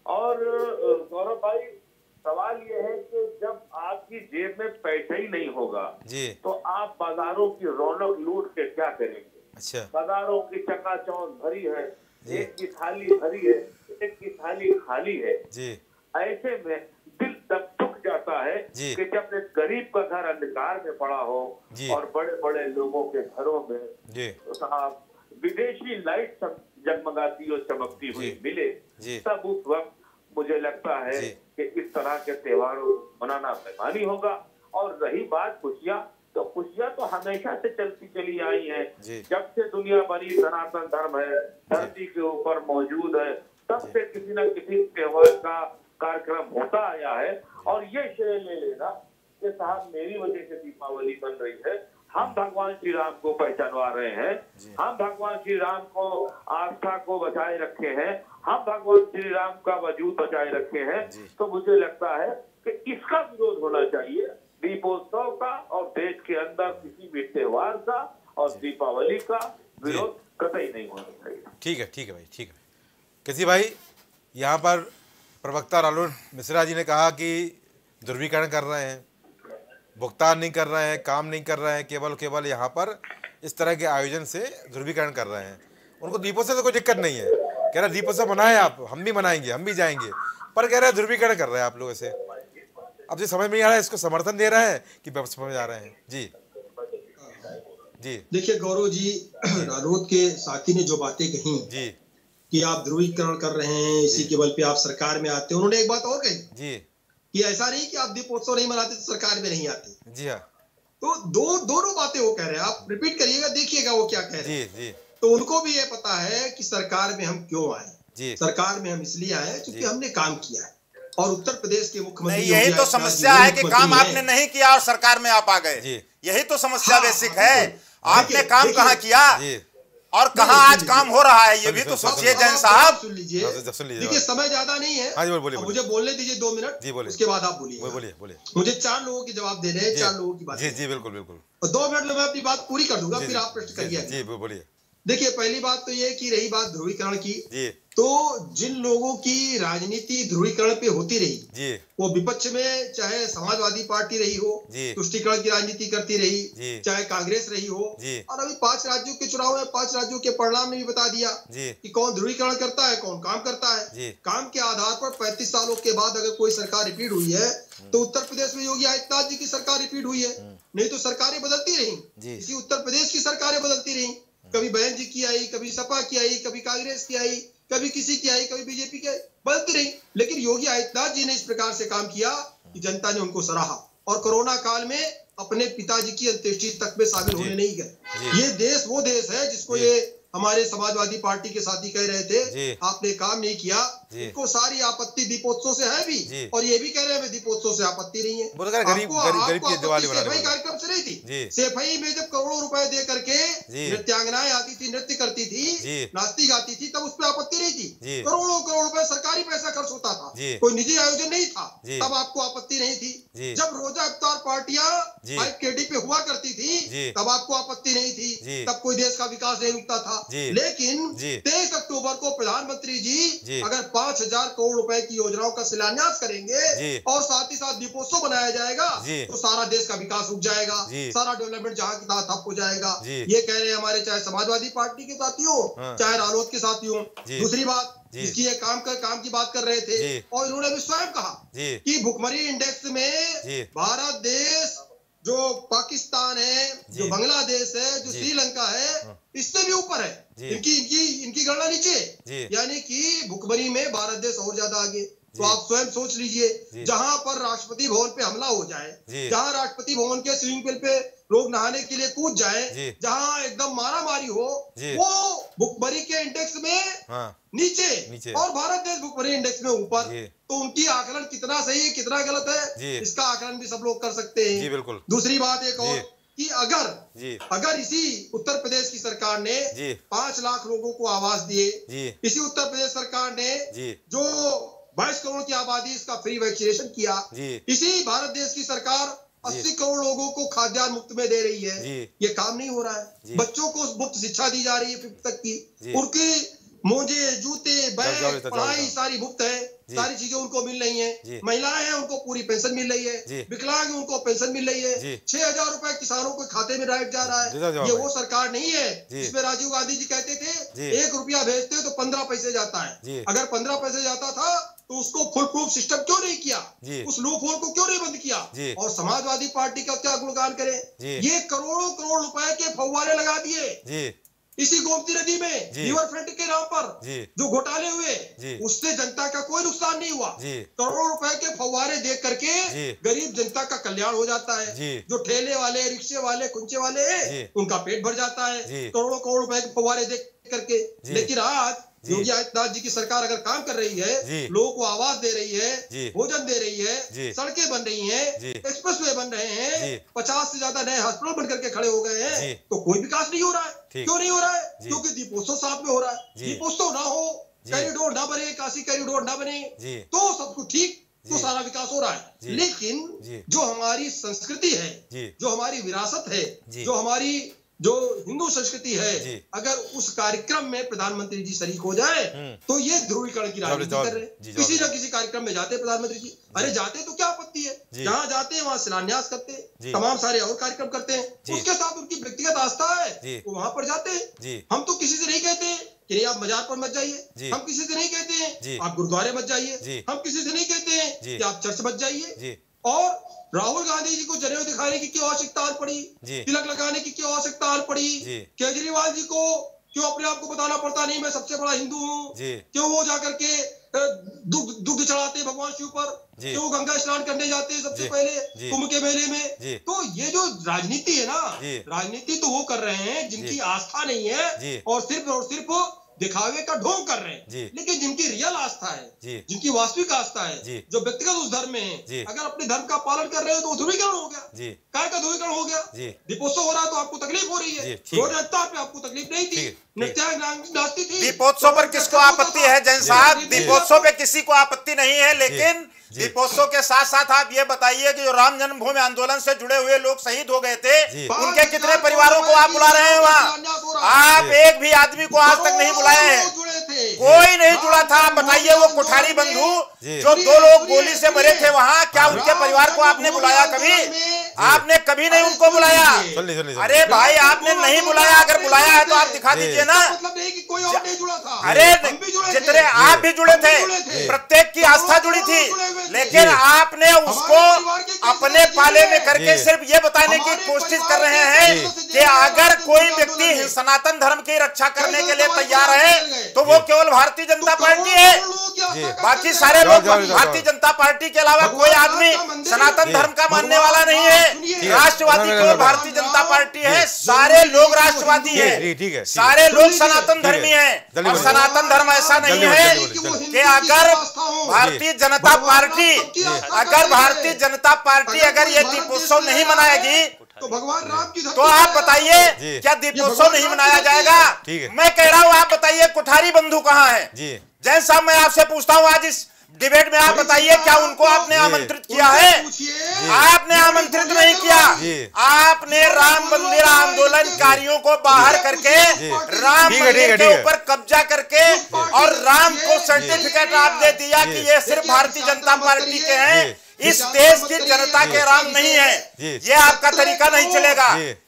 और गौरव भाई सवाल ये है कि जब आपकी जेब में पैसा ही नहीं होगा जी। तो आप बाजारों की रौनक लूट के क्या करेंगे? अच्छा। बाजारों की चकाचौंध भरी है एक की थाली भरी है एक की थाली खाली है। जी। ऐसे में दिल तब दुख जाता है कि जब एक गरीब का घर अंधकार में पड़ा हो और बड़े बड़े लोगों के घरों में साहब विदेशी लाइट सब जगमगाती और चमकती हुई मिले तब उस वक्त मुझे लगता है कि इस तरह के त्योहारों को मनाना बेमानी होगा। और रही बात खुशियाँ तो खुशियाँ तो हमेशा से चलती चली आई है। जब से दुनिया बनी सनातन धर्म है धरती के ऊपर मौजूद है तब से किसी न किसी त्योहार का कार्यक्रम होता आया है और ये श्रेय ले लेना कि साहब मेरी वजह से दीपावली बन रही है। हम भगवान श्री राम को पहचानवा रहे हैं। हम भगवान श्री राम को आस्था को बचाए रखे हैं। हम भगवान श्री राम का वजूद बचाए रखे हैं। तो मुझे लगता है कि इसका विरोध होना चाहिए। दीपोत्सव का और देश के अंदर किसी भी त्योहार का और दीपावली का विरोध कतई नहीं होना चाहिए। ठीक है ठीक है भाई ठीक है। किसी भाई यहाँ पर प्रवक्ता राहुल मिश्रा जी ने कहा कि ध्रुवीकरण कर रहे हैं भुगतान नहीं कर रहे हैं काम नहीं कर रहे हैं केवल केवल यहाँ पर इस तरह के आयोजन से ध्रुवीकरण कर रहे हैं। उनको दीपोत्सव से कोई दिक्कत नहीं है। कह रहे दीपोत्सव मनाएँ आप हम भी मनाएँगे हम भी जाएँगे। पर कह रहे हैं ध्रुवीकरण कर रहे हैं आप लोग ऐसे अब जो समझ में नहीं आ रहा है इसको समर्थन दे रहे हैं कि में जा रहे हैं? जी। जी। देखिए गौरव जी [clears throat] रालोद के साथी ने जो बातें कही जी। कि आप ध्रुवीकरण कर रहे हैं इसी के बल पे आप सरकार में आते हैं। उन्होंने एक बात और कही। जी। कि ऐसा नहीं कि आप दीपोत्सव नहीं मनाते तो सरकार में नहीं आते। जी हाँ। तो दो दोनों बातें वो कह रहे हैं। आप रिपीट करिएगा देखिएगा वो क्या कह रहे हैं। जी जी। तो उनको भी ये पता है कि सरकार में हम क्यों आए। जी। सरकार में हम इसलिए आए हैं क्योंकि हमने काम किया है। और उत्तर प्रदेश के मुख्यमंत्री यही तो समस्या है कि काम आपने नहीं किया और सरकार में आप आ गए। यही तो समस्या हाँ, बेसिक हाँ, है। आपने काम कहाँ किया? और कहा आज काम हो रहा है ये भी तो लीजिए, सोचिए जैन साहब। सुन लीजिए। सुन लीजिए देखिए समय ज़्यादा नहीं है। हाँ जी, बोलिए, बोलिए, मुझे बोलने दीजिए दो मिनट जी, बोलिए। उसके बाद आप बोलिए। बोलिए बोलिए बोलिए। मुझे चार लोगों के जवाब देने हैं चार लोगों की बात जी जी बिल्कुल बिल्कुल। दो मिनट में मैं अपनी बात पूरी कर दूँगा फिर आप प्रश्न करिए जी बोलिए। देखिए पहली बात तो ये कि रही बात ध्रुवीकरण की जी। तो जिन लोगों की राजनीति ध्रुवीकरण पे होती रही जी। वो विपक्ष में चाहे समाजवादी पार्टी रही हो तुष्टिकरण की राजनीति करती रही चाहे कांग्रेस रही हो और अभी पाँच राज्यों के चुनाव में पाँच राज्यों के परिणाम ने भी बता दिया कि कौन ध्रुवीकरण करता है कौन काम करता है। काम के आधार पर पैंतीस सालों के बाद अगर कोई सरकार रिपीट हुई है तो उत्तर प्रदेश में योगी आदित्यनाथ जी की सरकार रिपीट हुई है। नहीं तो सरकारें बदलती रही। इसी उत्तर प्रदेश की सरकारें बदलती रही। कभी बहन जी की आई कभी सपा की आई कभी कांग्रेस की आई कभी किसी की आई कभी बीजेपी की आई बदलती रही। लेकिन योगी आदित्यनाथ जी ने इस प्रकार से काम किया कि जनता ने उनको सराहा। और कोरोना काल में अपने पिताजी की अंत्येष्टि तक में शामिल होने नहीं गए। ये देश वो देश है जिसको ये हमारे समाजवादी पार्टी के साथी कह रहे थे आपने काम नहीं किया। इनको सारी आपत्ति दीपोत्सव से है भी और ये भी कह रहे हैं दीपोत्सव से आपत्ति नहीं है। गरीब- गरीब- की दिवाली कार्यक्रम से नहीं थी। सेफई में जब करोड़ों रुपए दे करके नृत्यांगनाएँ आती थी नृत्य करती थी नाचती गाती थी तब उस पर आपत्ति नहीं थी। करोड़ों करोड़ रुपए सरकारी पैसा खर्च होता था। कोई निजी आयोजन नहीं था। तब आपको आपत्ति नहीं थी। जब रोजा इफ्तार पार्टियाँ केडी पे हुआ करती थी तब आपको आपत्ति नहीं थी। तब कोई देश का विकास नहीं रुकता था। लेकिन तेईस अक्टूबर को प्रधानमंत्री। जी। अगर पाँच हज़ार करोड़ रुपए की योजनाओं का शिलान्यास करेंगे और साथ ही साथ दीपोत्सव बनाया जाएगा तो सारा देश का विकास रुक जाएगा सारा डेवलपमेंट जहाँ की तहाँ ठप हो जाएगा ये कह रहे हैं हमारे चाहे समाजवादी पार्टी के साथी हो। हाँ। चाहे रालोद के साथी हो दूसरी बात। इसकी ये काम कर काम की बात कर रहे थे और इन्होंने भी स्वयं कहा कि भुखमरी इंडेक्स में भारत देश जो पाकिस्तान है जो बांग्लादेश है जो श्रीलंका है इससे भी ऊपर है। इनकी इनकी इनकी गणना नीचे। यानी कि भुखमरी में भारत देश और ज़्यादा आगे। तो आप स्वयं सोच लीजिए। जहाँ पर राष्ट्रपति भवन पे हमला हो जाए। जहाँ राष्ट्रपति भवन के स्विमिंग पूल पे लोग नहाने के लिए कूद जाए जहाँ एकदम मारा मारी हो वो भुखमरी के इंडेक्स में हाँ। नीचे, नीचे। और भारत देश भुखमरी इंडेक्स में ऊपर। तो उनकी आकलन कितना सही है कितना गलत है इसका आकलन भी सब लोग कर सकते हैं। बिल्कुल। दूसरी बात एक और। कि अगर अगर इसी उत्तर प्रदेश की सरकार ने पाँच लाख लोगों को आवास दिए इसी उत्तर प्रदेश सरकार ने जो बाईस करोड़ की आबादी इसका फ्री वैक्सीनेशन किया। इसी भारत देश की सरकार अस्सी करोड़ लोगों को खाद्यान्न मुफ़्त में दे रही है। ये काम नहीं हो रहा है। बच्चों को मुफ़्त शिक्षा दी जा रही है फिफ्थ तक की। उनके मोजे जूते बैग पढ़ाई सारी मुफ़्त है। सारी चीज़ें उनको मिल रही है। महिलाएँ हैं उनको पूरी पेंशन मिल रही है। विकलांग उनको पेंशन मिल रही है। छह हज़ार रुपए किसानों के खाते में डायरेक्ट जा रहा है। ये वो सरकार नहीं है जिसमें राजीव गांधी जी कहते थे एक रुपया भेजते हो तो पंद्रह पैसे जाता है। अगर पंद्रह पैसे जाता था तो उसको फुल प्रूफ सिस्टम क्यों नहीं किया? उस लूप होल को क्यों नहीं बंद किया? और समाजवादी पार्टी का क्या गुणगान करें। ये करोड़ों करोड़ रुपए के फव्वारे लगा दिए। इसी गोमती नदी में रिवर फ्रंट के नाम पर जो। घोटाले हुए उससे जनता का कोई नुकसान नहीं हुआ। करोड़ों रुपए के फवारे देख करके गरीब जनता का कल्याण हो जाता है। जो। ठेले वाले रिक्शे वाले कुंचे वाले। उनका पेट भर जाता है। करोड़ों करोड़ रुपए के फवारे देख करके। लेकिन आज। योगी आदित्यनाथ जी की सरकार अगर काम कर रही है लोगों को आवाज़ दे रही है भोजन दे रही है सड़कें बन रही। हैं एक्सप्रेस वे बन रहे हैं पचास से ज़्यादा नए हॉस्पिटल बन करके खड़े हो गए हैं तो कोई विकास नहीं हो रहा है। क्यों नहीं हो रहा है? क्योंकि दीपोत्सव साथ में हो रहा है। दीपोत्सव ना हो। कॉरिडोर ना बने काशी कॉरिडोर ना बने तो सब कुछ ठीक तो सारा विकास हो रहा है। लेकिन जो। हमारी संस्कृति है जो। हमारी विरासत है जो हमारी जो हिंदू संस्कृति है अगर उस कार्यक्रम में प्रधानमंत्री जी शरीक हो जाए तो ये ध्रुवीकरण की राजनीति कर रहे हैं। किसी न किसी कार्यक्रम में जाते हैं प्रधानमंत्री जी। अरे जाते तो क्या आपत्ति है? जहाँ जाते हैं वहाँ शिलान्यास करते हैं। तमाम सारे और कार्यक्रम करते हैं। उसके साथ उनकी व्यक्तिगत आस्था है। वो वहाँ पर जाते हैं। हम तो किसी से नहीं कहते कि नहीं आप मजार पर मत जाइए। हम किसी से नहीं कहते हैं आप गुरुद्वारे मत जाइए। हम किसी से नहीं कहते हैं कि आप चर्च मत जाइए। और राहुल गांधी जी को जनेऊ दिखाने की क्यों आवश्यकता आ पड़ी? तिलक लगाने की क्यों आवश्यकता आ पड़ी? केजरीवाल जी को क्यों अपने आप को बताना पड़ता? नहीं मैं सबसे बड़ा हिंदू हूँ। क्यों वो जाकर के दुग्ध चढ़ाते भगवान शिव पर? क्यों गंगा स्नान करने जाते हैं सबसे पहले कुंभ के मेले में? तो ये जो राजनीति है ना राजनीति तो वो कर रहे हैं जिनकी आस्था नहीं है और सिर्फ़ और सिर्फ़ दिखावे का ढोंग कर रहे हैं। लेकिन जिनकी रियल आस्था है जिनकी वास्तविक आस्था है जो। व्यक्तिगत उस धर्म में है अगर अपने धर्म का पालन कर रहे हैं तो ध्रुवीकरण हो गया। काय का ध्रुवीकरण हो गया। दीपोत्सव हो रहा है तो आपको तकलीफ़ हो रही है। ठीक। जनता पे आपको तकलीफ़ नहीं थी। दीपोत्सव पर किसको आपत्ति है जैन साहब? दीपोत्सव पे किसी को आपत्ति नहीं है लेकिन। दीपोत्सव के साथ साथ आप ये बताइए कि जो राम जन्मभूमि आंदोलन से जुड़े हुए लोग शहीद हो गए थे उनके कितने परिवारों को आप बुला रहे हैं वहाँ? आप एक भी आदमी को आज तक नहीं बुलाए हैं। कोई नहीं जुड़ा था। आप बताइए वो कोठारी बंधु जो। दो लोग गोली से मरे थे वहाँ क्या उनके परिवार को आपने बुलाया कभी? आपने कभी नहीं उनको बुलाया। अरे भाई आपने नहीं बुलाया। अगर बुलाया है तो आप दिखा दीजिए ना। मतलब नहीं कि कोई और नहीं जुड़ा था। अरे। जितने आप भी जुड़े थे। प्रत्येक की आस्था जुड़ी थे। लेकिन आपने उसको अपने पाले में करके सिर्फ़ ये बताने की कोशिश कर रहे हैं कि अगर कोई व्यक्ति सनातन धर्म की रक्षा करने के लिए तैयार है तो वो केवल भारतीय जनता तो पार्टी है। बाकी सारे लोग भारतीय जनता पार्टी के अलावा कोई आदमी सनातन धर्म का मानने वाला नहीं है। राष्ट्रवादी केवल भारतीय जनता पार्टी है। सारे लोग राष्ट्रवादी है, ठीक सारे लोग सनातन धर्मी है। और सनातन धर्म ऐसा नहीं है कि अगर भारतीय जनता पार्टी अगर भारतीय जनता पार्टी अगर अगर ये दीपोत्सव नहीं मनाएगी तो भगवान राम की तो आप बताइए क्या दीपोत्सव नहीं मनाया जाएगा? ठीक है। मैं कह रहा हूँ आप बताइए कुठारी बंधु कहाँ है? जी। जैन साहब मैं आपसे पूछता हूँ आज इस डिबेट में आप बताइए क्या उनको आपने आमंत्रित किया है? आपने आमंत्रित नहीं किया। आपने राम मंदिर आंदोलनकारियों को बाहर करके राम मंदिर के ऊपर कब्जा करके और राम को सर्टिफिकेट आप दे दिया। कि ये सिर्फ़ भारतीय जनता पार्टी के हैं। इस देश की जनता के राम नहीं है ये आपका तरीका नहीं चलेगा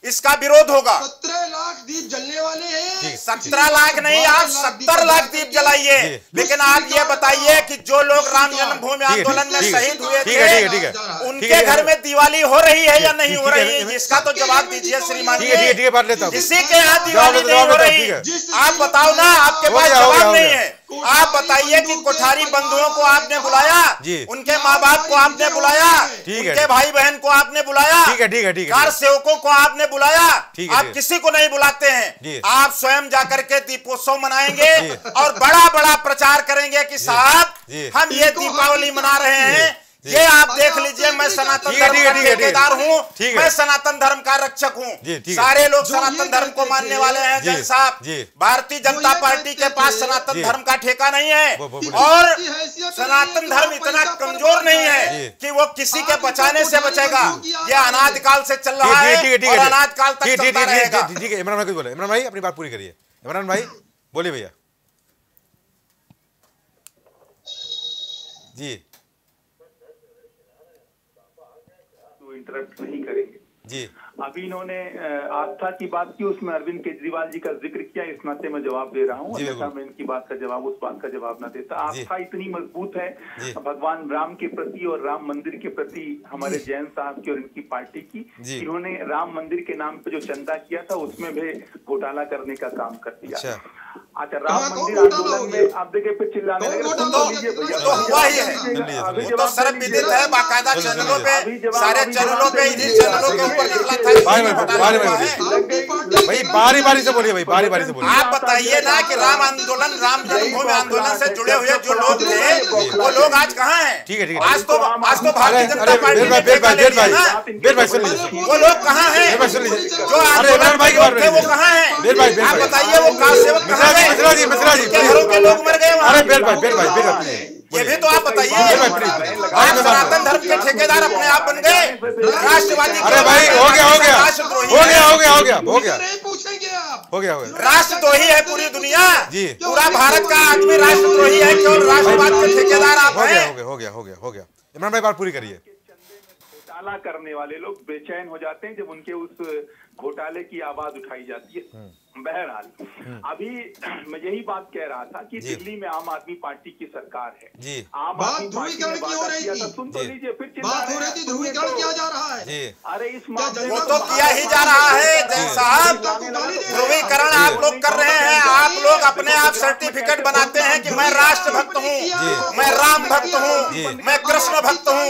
इसका विरोध होगा सत्रह लाख दीप जलने वाले हैं सत्रह लाख नहीं आप सत्तर लाख दीप जलाइए लेकिन आप ये बताइए कि जो लोग राम जन्मभूमि आंदोलन में शहीद हुए ठीक है, ठीक है, थे है। उनके घर में दिवाली हो रही है या नहीं हो रही है इसका तो जवाब दीजिए श्रीमान है है है हूँ किसी के यहाँ दिवाली नहीं हो रही है। आप बताओ ना आपके पास हो जवाब नहीं है आप बताइए कि कोठारी बंधुओं को आपने बुलाया? जी। उनके माँ बाप को आपने बुलाया? ठीक है। भाई बहन को आपने बुलाया? ठीक है ठीक है ठीक है। कार सेवकों को आपने बुलाया? ठीक है, आप किसी को नहीं बुलाते हैं। आप स्वयं जाकर के दीपोत्सव मनाएँगे और बड़ा बड़ा प्रचार करेंगे कि साहब हम ये दीपावली मना रहे हैं। ये आप देख लीजिए मैं सनातन धर्म का ठीक ठीक। ठेकेदार हूँ। मैं सनातन धर्म का रक्षक हूँ। सारे लोग सनातन धर्म को मानने वाले हैं जी, साहब। भारतीय जनता पार्टी के पास सनातन धर्म का ठेका नहीं है। और सनातन धर्म इतना कमज़ोर नहीं है कि वो किसी के बचाने से बचेगा। ये है। अनादिकाल से चल रहा है और है अनादिकाल तक ठीक है, ठीक चलता रहेगा। ठीक है इमरान भाई कुछ बोले। इमरान भाई अपनी बात पूरी करिए। इमरान भाई बोलिए भैया। जी। तो नहीं करेंगे। जी। अभी इन्होंने आस्था की बात की उसमें अरविंद केजरीवाल जी का ज़िक्र किया इस नाते मैं जवाब दे रहा हूँ। अन्यथा मैं इनकी बात का जवाब उस बात का जवाब ना देता। आस्था इतनी मज़बूत है भगवान राम के प्रति और राम मंदिर के प्रति हमारे जैन साहब की और इनकी पार्टी की। इन्होंने राम मंदिर के नाम पे जो चंदा किया था उसमें भी घोटाला करने का काम कर दिया। अच्छा। अच्छा राम मंदिर आंदोलन में आप देखे फिर चिल्लाने लगे हो तो तो अभी जवाब ही है। तो। है बाकायदा चैनलों पे सारे चैनलों पे इन्हीं चैनलों के ऊपर भाई, भाई, है। भाई बारी बारी से बोलिए भाई बारी बारी से बोलिए आप बताइए ना कि राम आंदोलन राम जन्मभूमि आंदोलन से जुड़े हुए जो लोग थे वो लोग आज कहाँ हैं ठीक है, ठीक है। आज तो आज तो भारतीय जनता पार्टी वो लोग कहाँ हैं जो आंदोलन भाई थे वो कहाँ हैं बेर भाई आप बताइए वो कार सेवक मिश्रा कहाँ जी मिश्रा जी मिश्रा जी घरों के लोग मर गए अरे बेर भाई बेर भाई बेर भाई ये भी तो आप बताइए। आज सनातन धर्म के ठेकेदार अपने आप बन गए। राष्ट्रवादी अरे भाई हो गया हो गया। हो गया हो। गया हो गया हो गया। नहीं पूछेंगे हो गया हो गया। राष्ट्रद्रोही है पूरी दुनिया। जी। पूरा भारत का आदमी राष्ट्रद्रोही है केवल राष्ट्रवाद के ठेकेदार आप हो गया हो। गया हो गया हो गया हो गया। इमरान भाई बात पूरी करिए। घोटाला करने वाले लोग बेचैन हो जाते हैं जब उनके उस घोटाले की आवाज़ उठाई जाती है। बहरहाल अभी [clears throat] मैं यही बात कह रहा था कि दिल्ली में आम आदमी पार्टी की सरकार है। जी। आम आदमी पार्टी ने ध्रुवीकरण की हो रही थी। सुन तो लीजिए फिर बात हो रही थी ध्रुवीकरण तो। किया जा रहा है। जी। अरे इस मामले वो में तो किया ही जा। रहा है जैन साहब ध्रुवीकरण आप लोग कर रहे हैं आप लोग अपने आप सर्टिफिकेट बनाते हैं कि मैं राष्ट्र भक्त हूँ। मैं राम भक्त हूँ। मैं कृष्ण भक्त हूँ।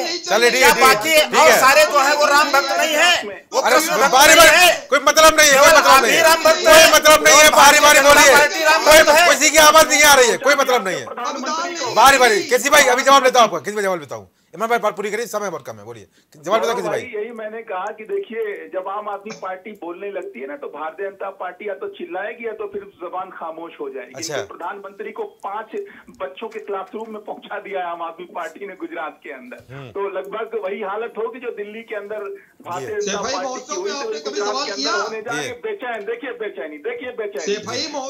बाकी और सारे जो है वो राम भक्त नहीं है? वो कृष्ण भक्त है कोई मतलब नहीं है कोई मतलब नहीं है। कोई मतलब नहीं है बारी बारी बोलिए। है। किसी की आवाज़ नहीं आ रही है कोई मतलब नहीं है। बारी बारी। किसी भाई अभी जवाब लेता हूँ आपका किसी भाई जवाब लेता हूँ। इमरान भाई बात पूरी करिए समय बहुत कम है बोलिए। जवाब लेता किसी भाई। यही मैंने कहा कि देखिए जब आम आदमी पार्टी बोलने लगती है ना तो भारतीय जनता पार्टी या तो चिल्लाएगी या तो फिर जबान खामोश हो जाएगी। अच्छा। तो प्रधानमंत्री को पाँच बच्चों के क्लासरूम में पहुँचा दिया है आम आदमी पार्टी ने गुजरात के अंदर। तो लगभग वही हालत होगी जो दिल्ली के अंदर भारतीय जनता पार्टी की हुई आपने तो कभी गुजरात के अंदर होने जाएँगे बेचैन देखिए बेचैनी देखिए बेचैनी।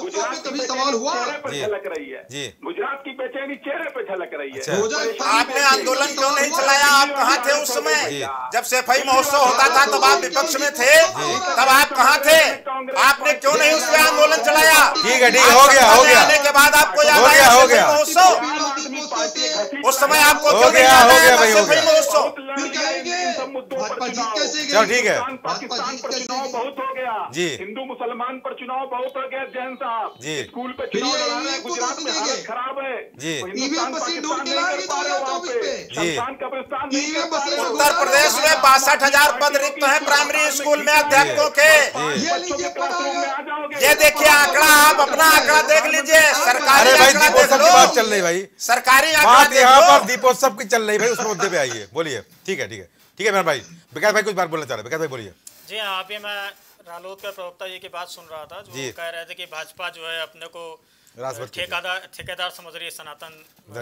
गुजरात की बेचैनी सवाल हुआ? चेहरे पर झलक रही है। गुजरात की बेचैनी चेहरे पर झलक रही है। अच्छा। आपने आंदोलन क्यों नहीं चलाया? आप कहाँ थे उस समय? जब सैफई महोत्सव होता था तब आप विपक्ष में थे। तब आप कहाँ थे? आपने क्यों नहीं उस पर आंदोलन चलाया? ठीक है, ठीक है, हो गया, हो गया। आने के बाद आपको याद आया हो गया। महोत्सव? उस समय आपको हो गया, हो गया भाई, हो गया। चलो ठीक है। पाकिस्तान पर चुनाव बहुत हो गया। जी। हिंदू मुसलमान पर चुनाव बहुत हो गया जैन साहब। जी। स्कूल पे चुनाव लड़ा रहे हैं गुजरात में हालत खराब है। जी। हिंदुस्तान, मशीन ढूंढ के पाकिस्तान नहीं कर पा रहे वहाँ 2024 पे। पे। उत्तर प्रदेश में बासठ हज़ार पद रिक्त है प्राइमरी स्कूल में अध्यापकों के। ये देखिए आंकड़ा आप अपना आंकड़ा देख लीजिए। सरकारी भाई आंकड़ा देख दीपोत्सव की लो। बात चल रही भाई। सरकारी बात यहाँ पर दीपोत्सव की चल रही भाई उस मुद्दे पे आइए। बोलिए। ठीक है ठीक है। ठीक है मेरा भाई। विकास भाई कुछ बात बोलना चाह रहे विकास भाई बोलिए। जी हाँ अभी मैं रालोद का प्रवक्ता जी की बात सुन रहा था जो। कह रहे थे कि भाजपा जो है अपने की ठेकेदार ठेकेदार समझ रही है सनातन।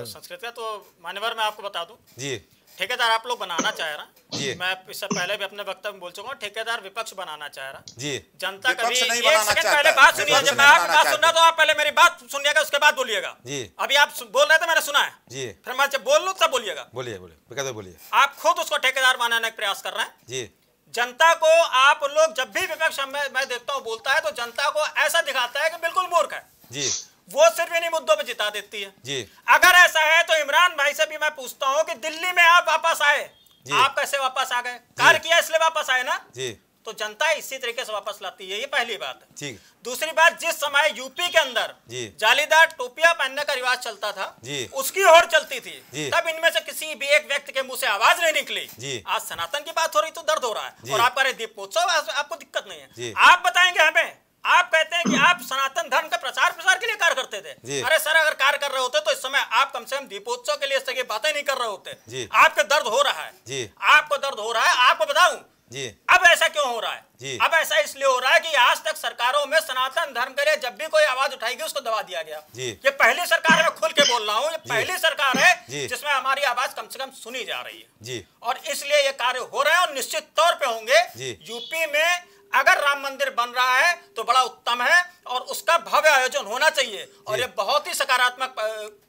संस्कृति का तो मान्यवर मैं आपको बता दूँ। जी। ठेकेदार आप लोग बनाना चाह रहा जी। मैं इससे पहले भी अपने वक्तव्य में बोल चुका हूँ ठेकेदार विपक्ष बनाना चाह रहा जी। जनता कभी एक सेकंड पहले बात सुनिए जब मैं आपकी बात सुन रहा तो आप पहले मेरी बात सुनिएगा उसके बाद बोलिएगा। जी। अभी आप बोल रहे थे मैंने सुना है। जी। फिर मैं जब बोल लूँ तब बोलिएगा। बोलिए बोलिए बोलिए। आप खुद उसको ठेकेदार बनाने का प्रयास कर रहे हैं। जी। जनता को आप लोग जब भी विपक्ष मैं देखता हूँ बोलता है तो जनता को ऐसा दिखाता है कि बिल्कुल मूर्ख है। जी। वो सिर्फ़ इन्हीं मुद्दों पे जिता देती है। जी। अगर ऐसा है तो इमरान भाई से भी मैं पूछता हूँ कि दिल्ली में आप वापस आए। आप कैसे वापस आ गए? कार्य किया इसलिए वापस आए ना? जी। तो जनता इसी तरीके से वापस लाती है ये पहली बात है। ठीक दूसरी बात जिस समय यूपी के अंदर जालीदार टोपिया पहनने का रिवाज चलता था जी। उसकी होड़ चलती थी तब इनमें से किसी भी एक व्यक्ति के मुँह से आवाज़ नहीं निकली। जी। आज सनातन की बात हो रही तो दर्द हो रहा है। और आप कह रहे दीपोत्सव आप- आपको दिक्कत नहीं है। आप बताएँगे हमें आप कहते हैं कि आप सनातन धर्म का प्रचार प्रसार के लिए कार्य करते थे अरे सर अगर कार्य कर रहे होते तो इस समय आप कम से कम दीपोत्सव के लिए इस बातें नहीं कर रहे होते। आपके दर्द हो रहा है जी। आपको दर्द हो रहा है आपको बताऊँ जी अब ऐसा क्यों हो रहा है जी। अब ऐसा इसलिए हो रहा है कि आज तक सरकारों में सनातन धर्म के लिए जब भी कोई आवाज़ उठाएगी उसको दबा दिया गया जी। ये पहली सरकार है मैं खुल के बोल रहा हूँ ये पहली सरकार है। जिसमें हमारी आवाज़ कम से कम सुनी जा रही है जी और इसलिए ये कार्य हो रहे हैं और निश्चित तौर पे होंगे जी। यूपी में अगर राम मंदिर बन रहा है तो बड़ा उत्तम है और उसका भव्य आयोजन होना चाहिए। और ये बहुत ही सकारात्मक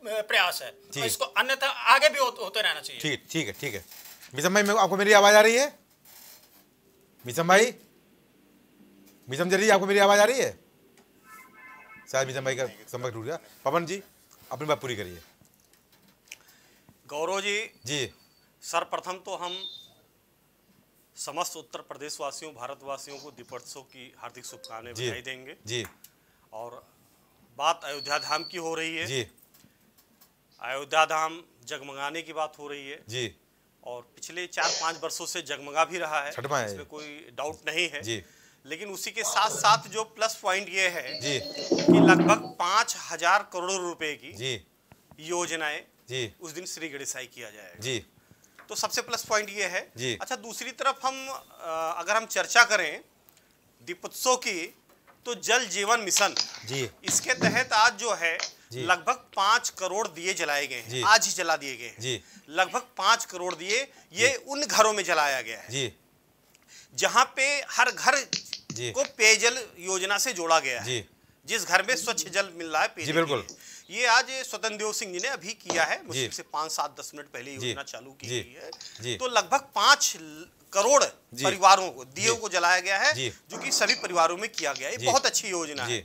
प्रयास है। और इसको अन्यथा आगे भी हो- होते रहना चाहिए। ठीक ठीक है ठीक है। मिसम भाई आपको मेरी आवाज़ आ रही है? मिसम भाई? मिसम जरी आपको मेरी आवाज़ आ रही है? शायद मिसम भाई का संपर्क टूट गया। पवन जी अपनी बात पूरी करिए। गौरव जी जी। सर्वप्रथम तो हम समस्त उत्तर प्रदेश वासियों भारतवासियों को दीपोत्सव की हार्दिक शुभकामनाएँ बधाई देंगे। जी। और बात अयोध्या धाम की हो रही है। जी। अयोध्या धाम जगमगाने की बात हो रही है। जी। और पिछले चार पाँच वर्षों से जगमगा भी रहा है। इसमें कोई डाउट नहीं है। जी। लेकिन उसी के साथ साथ जो प्लस पॉइंट ये है जी। कि लगभग पाँच हज़ार करोड़ रुपए की जी। योजनाएँ जी। उस दिन श्री गणेशाई किया जाएगा। जी। तो सबसे प्लस पॉइंट ये है। जी। अच्छा दूसरी तरफ़ हम अगर हम चर्चा करें दीपोत्सव की तो जल जीवन मिशन। जी। इसके तहत आज जो है लगभग पाँच करोड़ दिए जलाए गए हैं। आज ही जला दिए गए हैं। जी। लगभग पाँच करोड़ दिए ये उन घरों में जलाया गया है। जी। जहाँ पे हर घर को पेयजल योजना से जोड़ा गया है। जी। जिस घर में स्वच्छ जल मिल रहा है के बिल्कुल। ये आज स्वतंत्र देव सिंह जी ने अभी किया है मुश्किल से पाँच सात दस मिनट पहले योजना चालू की गई है। तो लगभग पाँच करोड़ परिवारों को दियो को जलाया गया है जो। कि सभी परिवारों में किया गया है। बहुत अच्छी योजना है।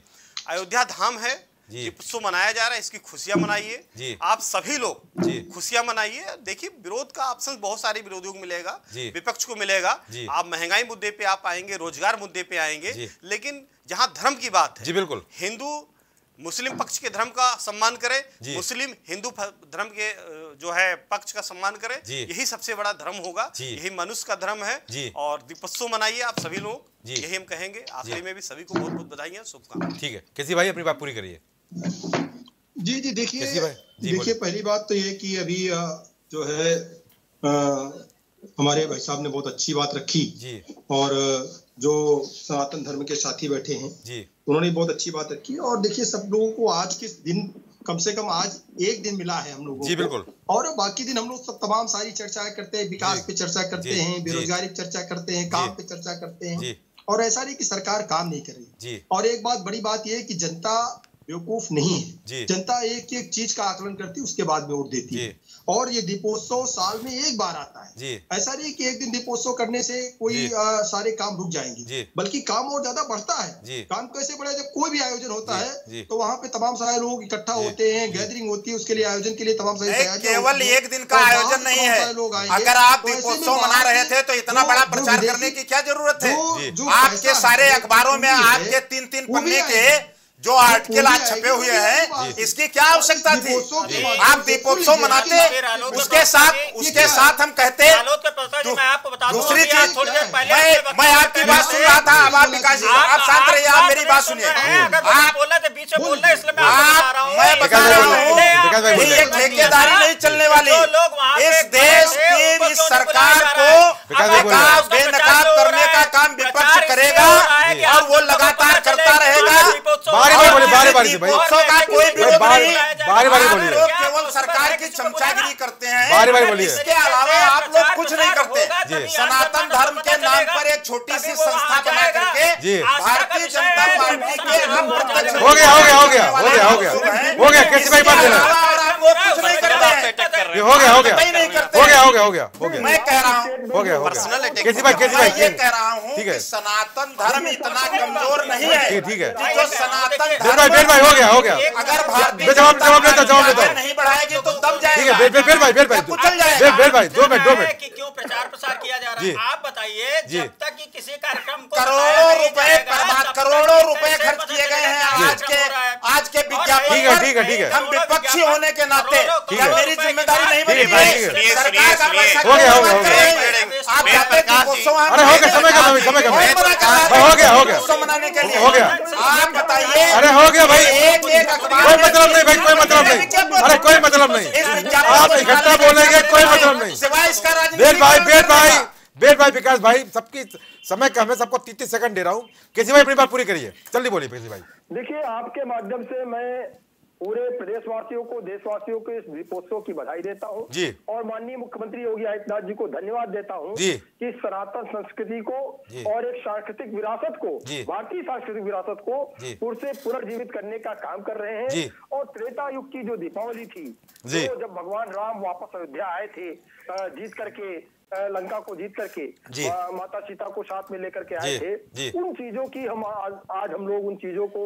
अयोध्या धाम है जी। दीपोत्सव मनाया जा रहा है इसकी खुशियाँ मनाइए। आप सभी लोग खुशियाँ मनाइए। देखिए विरोध का ऑप्शन बहुत सारे विरोधियों को मिलेगा विपक्ष को मिलेगा। आप महँगाई मुद्दे पे आप आएँगे रोज़गार मुद्दे पे आएँगे लेकिन जहाँ धर्म की बात है जी बिल्कुल। हिंदू मुस्लिम पक्ष के धर्म का सम्मान करे मुस्लिम हिंदू धर्म के जो है पक्ष का सम्मान करे। यही सबसे बड़ा धर्म होगा यही मनुष्य का धर्म है। और दीपोत्सव मनाइए आप सभी लोग यही हम कहेंगे। आखिरी में भी सभी को बहुत बहुत बधाई है शुभकामनाएँ। ठीक है। किसी भाई अपनी बात पूरी करिए। जी जी देखिए देखिए पहली बात तो ये कि अभी जो है अ, हमारे भाई साहब ने बहुत अच्छी बात रखी। जी। और जो सनातन धर्म के साथी बैठे हैं जी। उन्होंने बहुत अच्छी बात रखी और देखिए सब लोगों को आज के दिन कम से कम आज एक दिन मिला है हम लोगों जी, को। बिल्कुल। और बाकी दिन हम लोग सब तमाम सारी चर्चाएँ करते हैं विकास पे चर्चा करते हैं बेरोजगारी पे चर्चा करते हैं काम पे चर्चा करते हैं। और ऐसा नहीं कि सरकार काम नहीं कर रही। और एक बात बड़ी बात यह है कि जनता बेवकूफ़ नहीं है। जनता एक एक चीज़ का आकलन करती है उसके बाद में वोट देती है। और ये दीपोत्सव साल में एक बार आता है। ऐसा नहीं कि एक दिन दीपोत्सव करने से कोई आ, सारे काम रुक जाएँगे। बल्कि काम और ज़्यादा बढ़ता है। काम कैसे बढ़े? जब कोई भी आयोजन होता है तो वहाँ पे तमाम सारे लोग इकट्ठा होते हैं गैदरिंग होती है उसके लिए आयोजन के लिए तमाम सारी केवल एक दिन का आयोजन नहीं है। लोग। अगर आप तो दीपोत्सव मना रहे थे तो इतना बड़ा प्रचार करने की क्या ज़रूरत है? आपके सारे अखबारों में आपके तीन तीन पन्ने के। जो आर्टिकल आज छपे हुए हैं इसकी क्या आवश्यकता थी? आप दीपोत्सव मनाते उसके साथ उसके साथ हम कहते दूँ दूसरी चीज- पहले मैं मैं आपकी बात सुन रहा था अब आप विकास जी आप शांत रहिए आप मेरी बात सुनिए। आप बोल रहे थे बीच में बोल रहे इसलिए मैं बता रहा हूँ हूँ। ये ठेकेदारी नहीं चलने वाली। इस देश की इस सरकार को उसका बेनकाब करने का काम विपक्ष करेगा और वो लगातार करता रहेगा कि दीपोत्सव बारी बारी बोलिए, बारी बारी से भाई। का कोई विरोध बारी- नहीं बारी बारी बोलिए। लोग केवल सरकार की चमचागिरी करते हैं बारी बारी बोलिए। इसके अलावा आप लोग कुछ नहीं करते। सनातन धर्म के नाम पर एक छोटी सी संस्था बना करके जी। भारतीय जनता पार्टी के हो गया, हो गया, हो गया, हो गया, हो गया। हो गया, कैसी भाई बात लोग कुछ नहीं करते हैं ये हो गया हो गया नहीं हो गया हो गया हो गया हो गया मैं कह रहा हूँ हो गया हो गया कैसी भाई कैसी भाई ये कह रहा हूँ है सनातन धर्म इतना कमज़ोर नहीं है ठीक ठीक है जो सनातन बेल भाई बेल भाई हो गया हो गया। अगर भारतीय जवाब- जवाब लेता जवाब लेता नहीं बढ़ाएगी तो दब ठीक है जाएगा। बेल भाई बेल भाई कुचल जाएगा। बेल भाई दो मिनट दो मिनट। कि क्यों प्रचार प्रसार किया जा रहा। है आप बताइए जब तक कि किसी कार्यक्रम को करोड़ों रुपए बर्बाद करोड़ों रुपए खर्च किए गए हैं आज के? आज के विज्ञापन ठीक है, ठीक है, ठीक है। हम विपक्षी होने के नाते मेरी ज़िम्मेदारी नहीं बनी। सरकार का पैसा हो। गया, हो गया, हो। आप हैं अरे हो गया समय का समय समय का कौन मना कर रहा है? भाई, हो गया, हो गया। मनाने के लिए हो गया। आप बताइए। अरे हो गया भाई। एक एक कोई मतलब नहीं भाई कोई मतलब नहीं। अरे कोई मतलब नहीं। आप इकट्ठा बोलेंगे कोई मतलब नहीं। सिवाय इसका बेल भाई बेल राजनीतिक भाई भाई विकास भाई सबकी समय का मैं सबको तीस तीस सेकंड दे रहा हूँ। किसी भाई अपनी बात पूरी करिए। जल्दी बोलिए किसी भाई। देखिए आपके माध्यम से मैं पूरे प्रदेशवासियों को देशवासियों को इस दीपोत्सव की बधाई देता हूँ। और माननीय मुख्यमंत्री योगी आदित्यनाथ जी को धन्यवाद देता हूँ कि सनातन संस्कृति को और एक सांस्कृतिक विरासत को भारतीय सांस्कृतिक विरासत को जी। से पुनर्जीवित करने का काम कर रहे हैं। और त्रेता युग की जो दीपावली थी। तो जब भगवान राम वापस अयोध्या आए थे जीत करके लंका को जीत करके। माता सीता को साथ में लेकर के आए थे उन चीज़ों की हम आज आज हम लोग उन चीज़ों को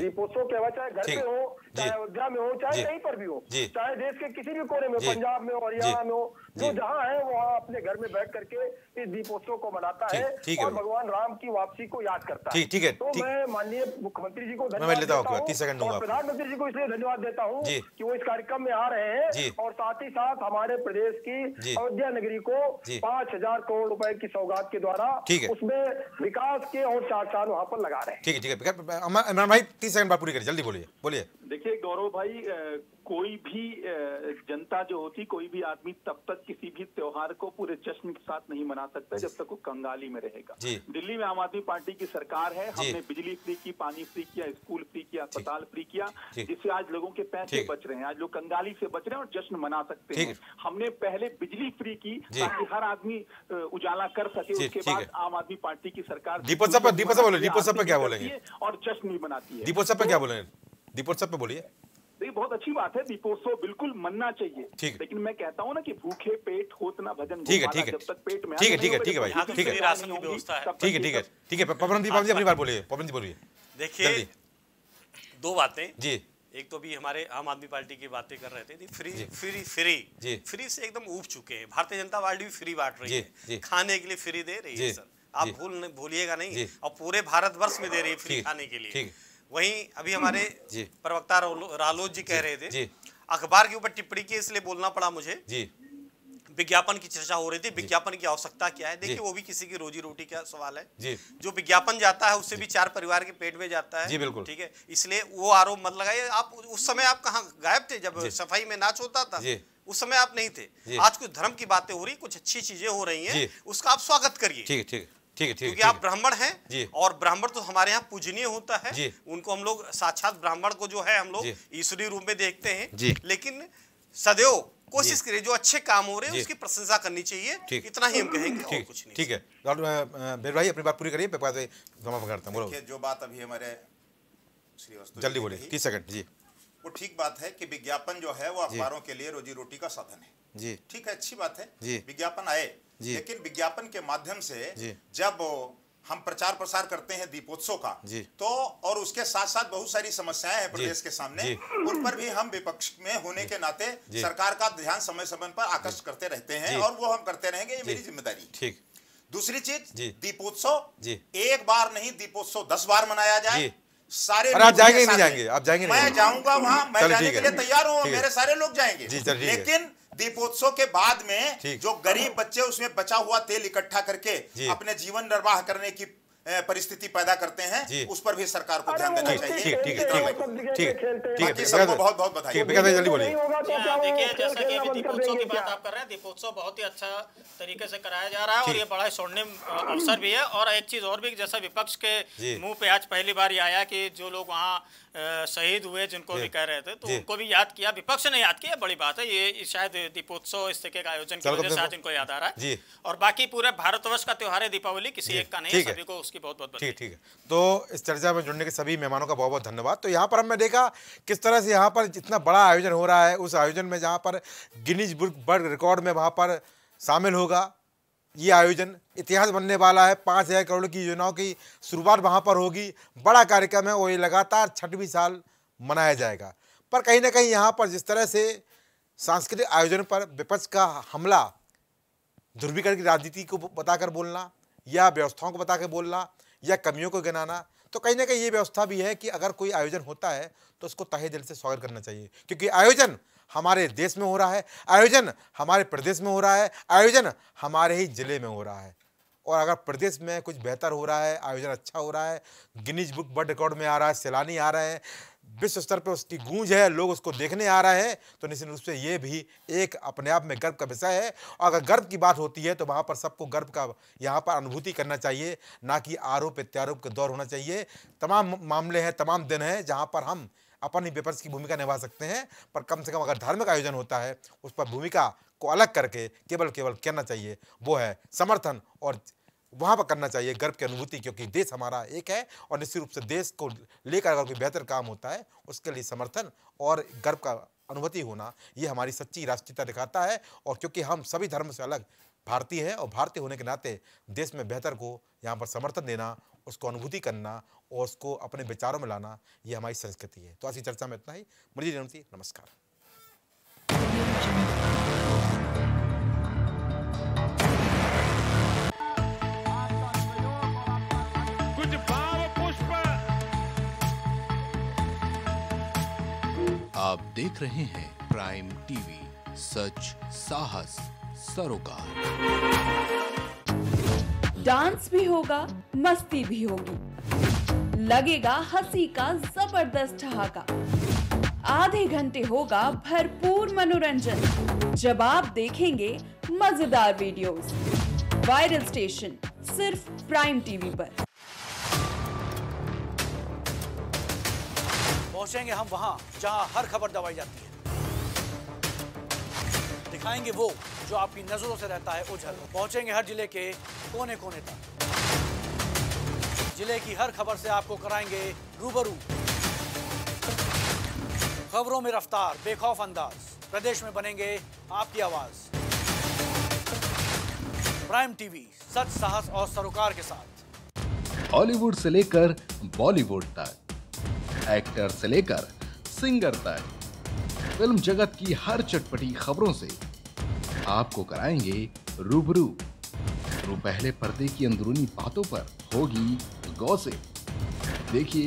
दीपोत्सव के चाहे घर। पे हो चाहे अयोध्या में हो चाहे कहीं पर भी हो चाहे देश के किसी भी कोने में। पंजाब में हो हरियाणा में हो जो। जहाँ है वहाँ अपने घर में बैठ करके इस दीपोत्सव को मनाता है और भगवान राम की वापसी को याद करता है। ठीक- है, तो मैं माननीय मुख्यमंत्री जी को धन्यवाद देता हूँ 30 सेकंड दूँगा और आपको। प्रधानमंत्री जी को इसलिए धन्यवाद देता हूँ। कि वो इस कार्यक्रम में आ रहे हैं और साथ ही साथ हमारे प्रदेश की अयोध्या नगरी को। पाँच हज़ार करोड़ रुपए की सौगात के द्वारा उसमें विकास के और चार चार वहाँ पर लगा रहे हैं। ठीक है ठीक है इमरान भाई तीस सेकंड बात पूरी करिए जल्दी बोलिए बोलिए। देखिए गौरव भाई कोई भी जनता जो होती कोई भी आदमी तब तक किसी भी त्योहार को पूरे जश्न के साथ नहीं मना सकता जब तक वो कंगाली में रहेगा। दिल्ली में आम आदमी पार्टी की सरकार है। हमने बिजली फ्री की पानी फ्री किया स्कूल फ्री किया अस्पताल फ्री किया जिससे आज लोगों के पैसे बच रहे हैं। आज लोग कंगाली से बच रहे हैं और जश्न मना सकते हैं। हमने पहले बिजली फ्री की। ताकि हर आदमी उजाला कर सके। उसके बाद आम आदमी पार्टी की सरकार दीपोत्सव दीपोत्सव बोलो, क्या बोलेंगे? और जश्न भी मनाती है। दीपोत्सव क्या बोलेंगे? दीपोत्सव पे बोलिए। ये बहुत अच्छी बात है दीपोत्सव बिल्कुल मनना चाहिए। लेकिन मैं कहता हूँ ना कि भूखे पेट होत ना भजन ठीक है, ठीक है। जब तक पेट में ठीक है, ठीक है, ठीक है भाई, ठीक है। है। ठीक है ठीक है ठीक है पवन जी जी अपनी बात बोलिए पवन जी बोलिए। देखिए दो बातें। जी। एक तो भी हमारे आम आदमी पार्टी की बातें कर रहे थे जी, फ्री फ्री फ्री फ्री से एकदम ऊब चुके हैं। भारतीय जनता पार्टी भी फ्री बांट रही जी, है। जी। खाने के लिए फ्री दे रही है सर। आप भूल भूलिएगा नहीं और पूरे भारत वर्ष में दे रही है फ्री खाने के लिए। ठीक। वहीं अभी हमारे जी। प्रवक्ता रालो- रालोद जी कह रहे थे। अखबार के ऊपर टिप्पणी की इसलिए बोलना पड़ा मुझे। जी। विज्ञापन की चर्चा हो रही थी। विज्ञापन की आवश्यकता क्या है? देखिए वो भी किसी की रोजी रोटी का सवाल है। जी। जो विज्ञापन जाता है उससे भी चार परिवार के पेट में जाता है। जी, बिल्कुल। ठीक है? इसलिए वो आरोप मत लगाइए। आप उस समय आप कहाँ गायब थे? जब सफ़ाई में नाच होता था। उस समय आप नहीं थे। आज कुछ धर्म की बातें हो रही कुछ अच्छी चीज़ें हो रही हैं। उसका आप स्वागत करिए। ठीक है ठीक है। ठीक है ठीक क्योंकि आप ब्राह्मण हैं। और ब्राह्मण तो हमारे यहाँ पूजनीय होता है। उनको हम लोग साक्षात ब्राह्मण को जो है हम लोग। ईश्वरीय रूप में देखते हैं। लेकिन सदैव कोशिश करिए जो अच्छे काम हो रहे हैं उसकी प्रशंसा करनी चाहिए। इतना ही हम कहेंगे और कुछ नहीं। ठीक है। डॉक्टर बेर भाई अपनी बात पूरी करिए समापन करता हूँ बोलो। जो बात अभी हमारे श्रीवास्तव जल्दी बोलिए तीस सेकंड जी। वो ठीक बात है कि विज्ञापन जो है वो अखबारों के लिए रोजी रोटी का साधन है। जी। ठीक है अच्छी बात है। विज्ञापन आए। लेकिन विज्ञापन के माध्यम से जब हम प्रचार प्रसार करते हैं दीपोत्सव का तो और उसके साथ साथ बहुत सारी समस्याएँ हैं प्रदेश के सामने उन पर भी हम विपक्ष में होने के नाते सरकार का ध्यान समय समय पर आकर्षित करते रहते हैं और वो हम करते रहेंगे ये मेरी ज़िम्मेदारी ठीक। दूसरी चीज़ दीपोत्सव एक बार नहीं दीपोत्सव दस बार मनाया जाए। सारे आप जाएँगे नहीं जाएँगे? आप जाएँगे मैं? जाऊँगा वहाँ मैं जाने के लिए तैयार हूँ मेरे सारे लोग जाएँगे। लेकिन दीपोत्सव के बाद में जो गरीब बच्चे उसमें बचा हुआ तेल इकट्ठा करके जी। अपने जीवन निर्वाह करने की परिस्थिति पैदा करते हैं उस पर भी सरकार को ध्यान देना चाहिए। ठीक ठीक है ठीक है ठीक है ठीक है सबको बहुत बहुत बधाई। है जल्दी बोलिए। तो हाँ, देखिए जैसा कि अभी दीपोत्सव की बात आप कर रहे हैं दीपोत्सव बहुत ही अच्छा तरीके से कराया जा रहा है और ये बड़ा ही स्वर्णिम अवसर भी है। और एक चीज़ और भी जैसा विपक्ष के। मुँह पे आज पहली बार ये आया कि जो लोग वहाँ शहीद हुए जिनको भी कह रहे थे तो उनको भी याद किया विपक्ष ने याद किया बड़ी बात है ये शायद दीपोत्सव इस तरीके का आयोजन की वजह से आज इनको याद आ रहा है। और बाकी पूरे भारतवर्ष का त्यौहार है दीपावली किसी एक का नहीं। सभी को उसकी बहुत बहुत ठीक ठीक है। तो इस चर्चा में जुड़ने के सभी मेहमानों का बहुत बहुत धन्यवाद। तो यहाँ पर हमने देखा किस तरह से यहाँ पर जितना बड़ा आयोजन हो रहा है उस आयोजन में जहाँ पर गिनीज बुक वर्ल्ड रिकॉर्ड में वहाँ पर शामिल होगा। ये आयोजन इतिहास बनने वाला है। पाँच हज़ार करोड़ की योजनाओं की शुरुआत वहाँ पर होगी। बड़ा कार्यक्रम है वो ये लगातार छठवीं साल मनाया जाएगा। पर कहीं ना कहीं यहाँ पर जिस तरह से सांस्कृतिक आयोजन पर विपक्ष का हमला, ध्रुवीकरण की राजनीति को बताकर बोलना, या व्यवस्थाओं को बताकर बोलना, या कमियों को गिनाना तो कहीं ना कहीं ये व्यवस्था भी है कि अगर कोई आयोजन होता है तो उसको तहे दिल से स्वागत करना चाहिए। क्योंकि आयोजन हमारे देश में हो रहा है, आयोजन हमारे प्रदेश में हो रहा है, आयोजन हमारे ही ज़िले में हो रहा है। और अगर प्रदेश में कुछ बेहतर हो रहा है, आयोजन अच्छा हो रहा है गिनीज बुक वर्ल्ड रिकॉर्ड में आ रहा है, सैलानी आ रहे हैं, विश्व स्तर पर उसकी गूंज है, लोग उसको देखने आ रहे हैं तो निश्चित रूप से ये भी एक अपने आप में गर्व का विषय है। और अगर गर्व की बात होती है तो वहाँ पर सबको गर्व का यहाँ पर अनुभूति करना चाहिए, ना कि आरोप प्रत्यारोप का दौर होना चाहिए। तमाम मामले हैं, तमाम दिन हैं जहाँ पर हम अपनी विपक्ष की भूमिका निभा सकते हैं, पर कम से कम अगर धार्मिक आयोजन होता है, उस पर भूमिका को अलग करके केवल केवल करना चाहिए, वो है समर्थन और वहाँ पर करना चाहिए गर्व की अनुभूति, क्योंकि देश हमारा एक है और निश्चित रूप से देश को लेकर अगर कोई बेहतर काम होता है, उसके लिए समर्थन और गर्व का अनुभूति होना, ये हमारी सच्ची राष्ट्रीयता दिखाता है और क्योंकि हम सभी धर्म से अलग भारतीय हैं और भारतीय होने के नाते देश में बेहतर को यहाँ पर समर्थन देना, उसको अनुभूति करना और उसको अपने विचारों में लाना ये हमारी संस्कृति है। तो आज की चर्चा में इतना ही। मुझे जनती नमस्कार। कुछ भाव पुष्प। आप देख रहे हैं प्राइम टीवी सच साहस सरोकार। डांस भी होगा मस्ती भी होगी। लगेगा हँसी का ज़बरदस्त ठहाका। आधे घंटे होगा भरपूर मनोरंजन। जब आप देखेंगे मज़ेदार वीडियोस। वायरल स्टेशन सिर्फ़ प्राइम टीवी पर। पहुँचेंगे हम वहाँ, जहाँ हर खबर दबाई जाती है। दिखाएँगे वो जो आपकी नज़रों से रहता है उजल पहुँचेंगे हर ज़िले के कोने कोने तक। ज़िले की हर खबर से आपको कराएँगे रूबरू। खबरों में रफ्तार, बेखौफ अंदाज। प्रदेश में बनेंगे आपकी आवाज़। प्राइम टीवी, सच, साहस और सरोकार के साथ। हॉलीवुड से लेकर बॉलीवुड तक। एक्टर से लेकर सिंगर तक। फ़िल्म जगत की हर चटपटी खबरों से आपको कराएँगे रूबरू। तो पहले पर्दे की अंदरूनी बातों पर होगी गौ से देखिए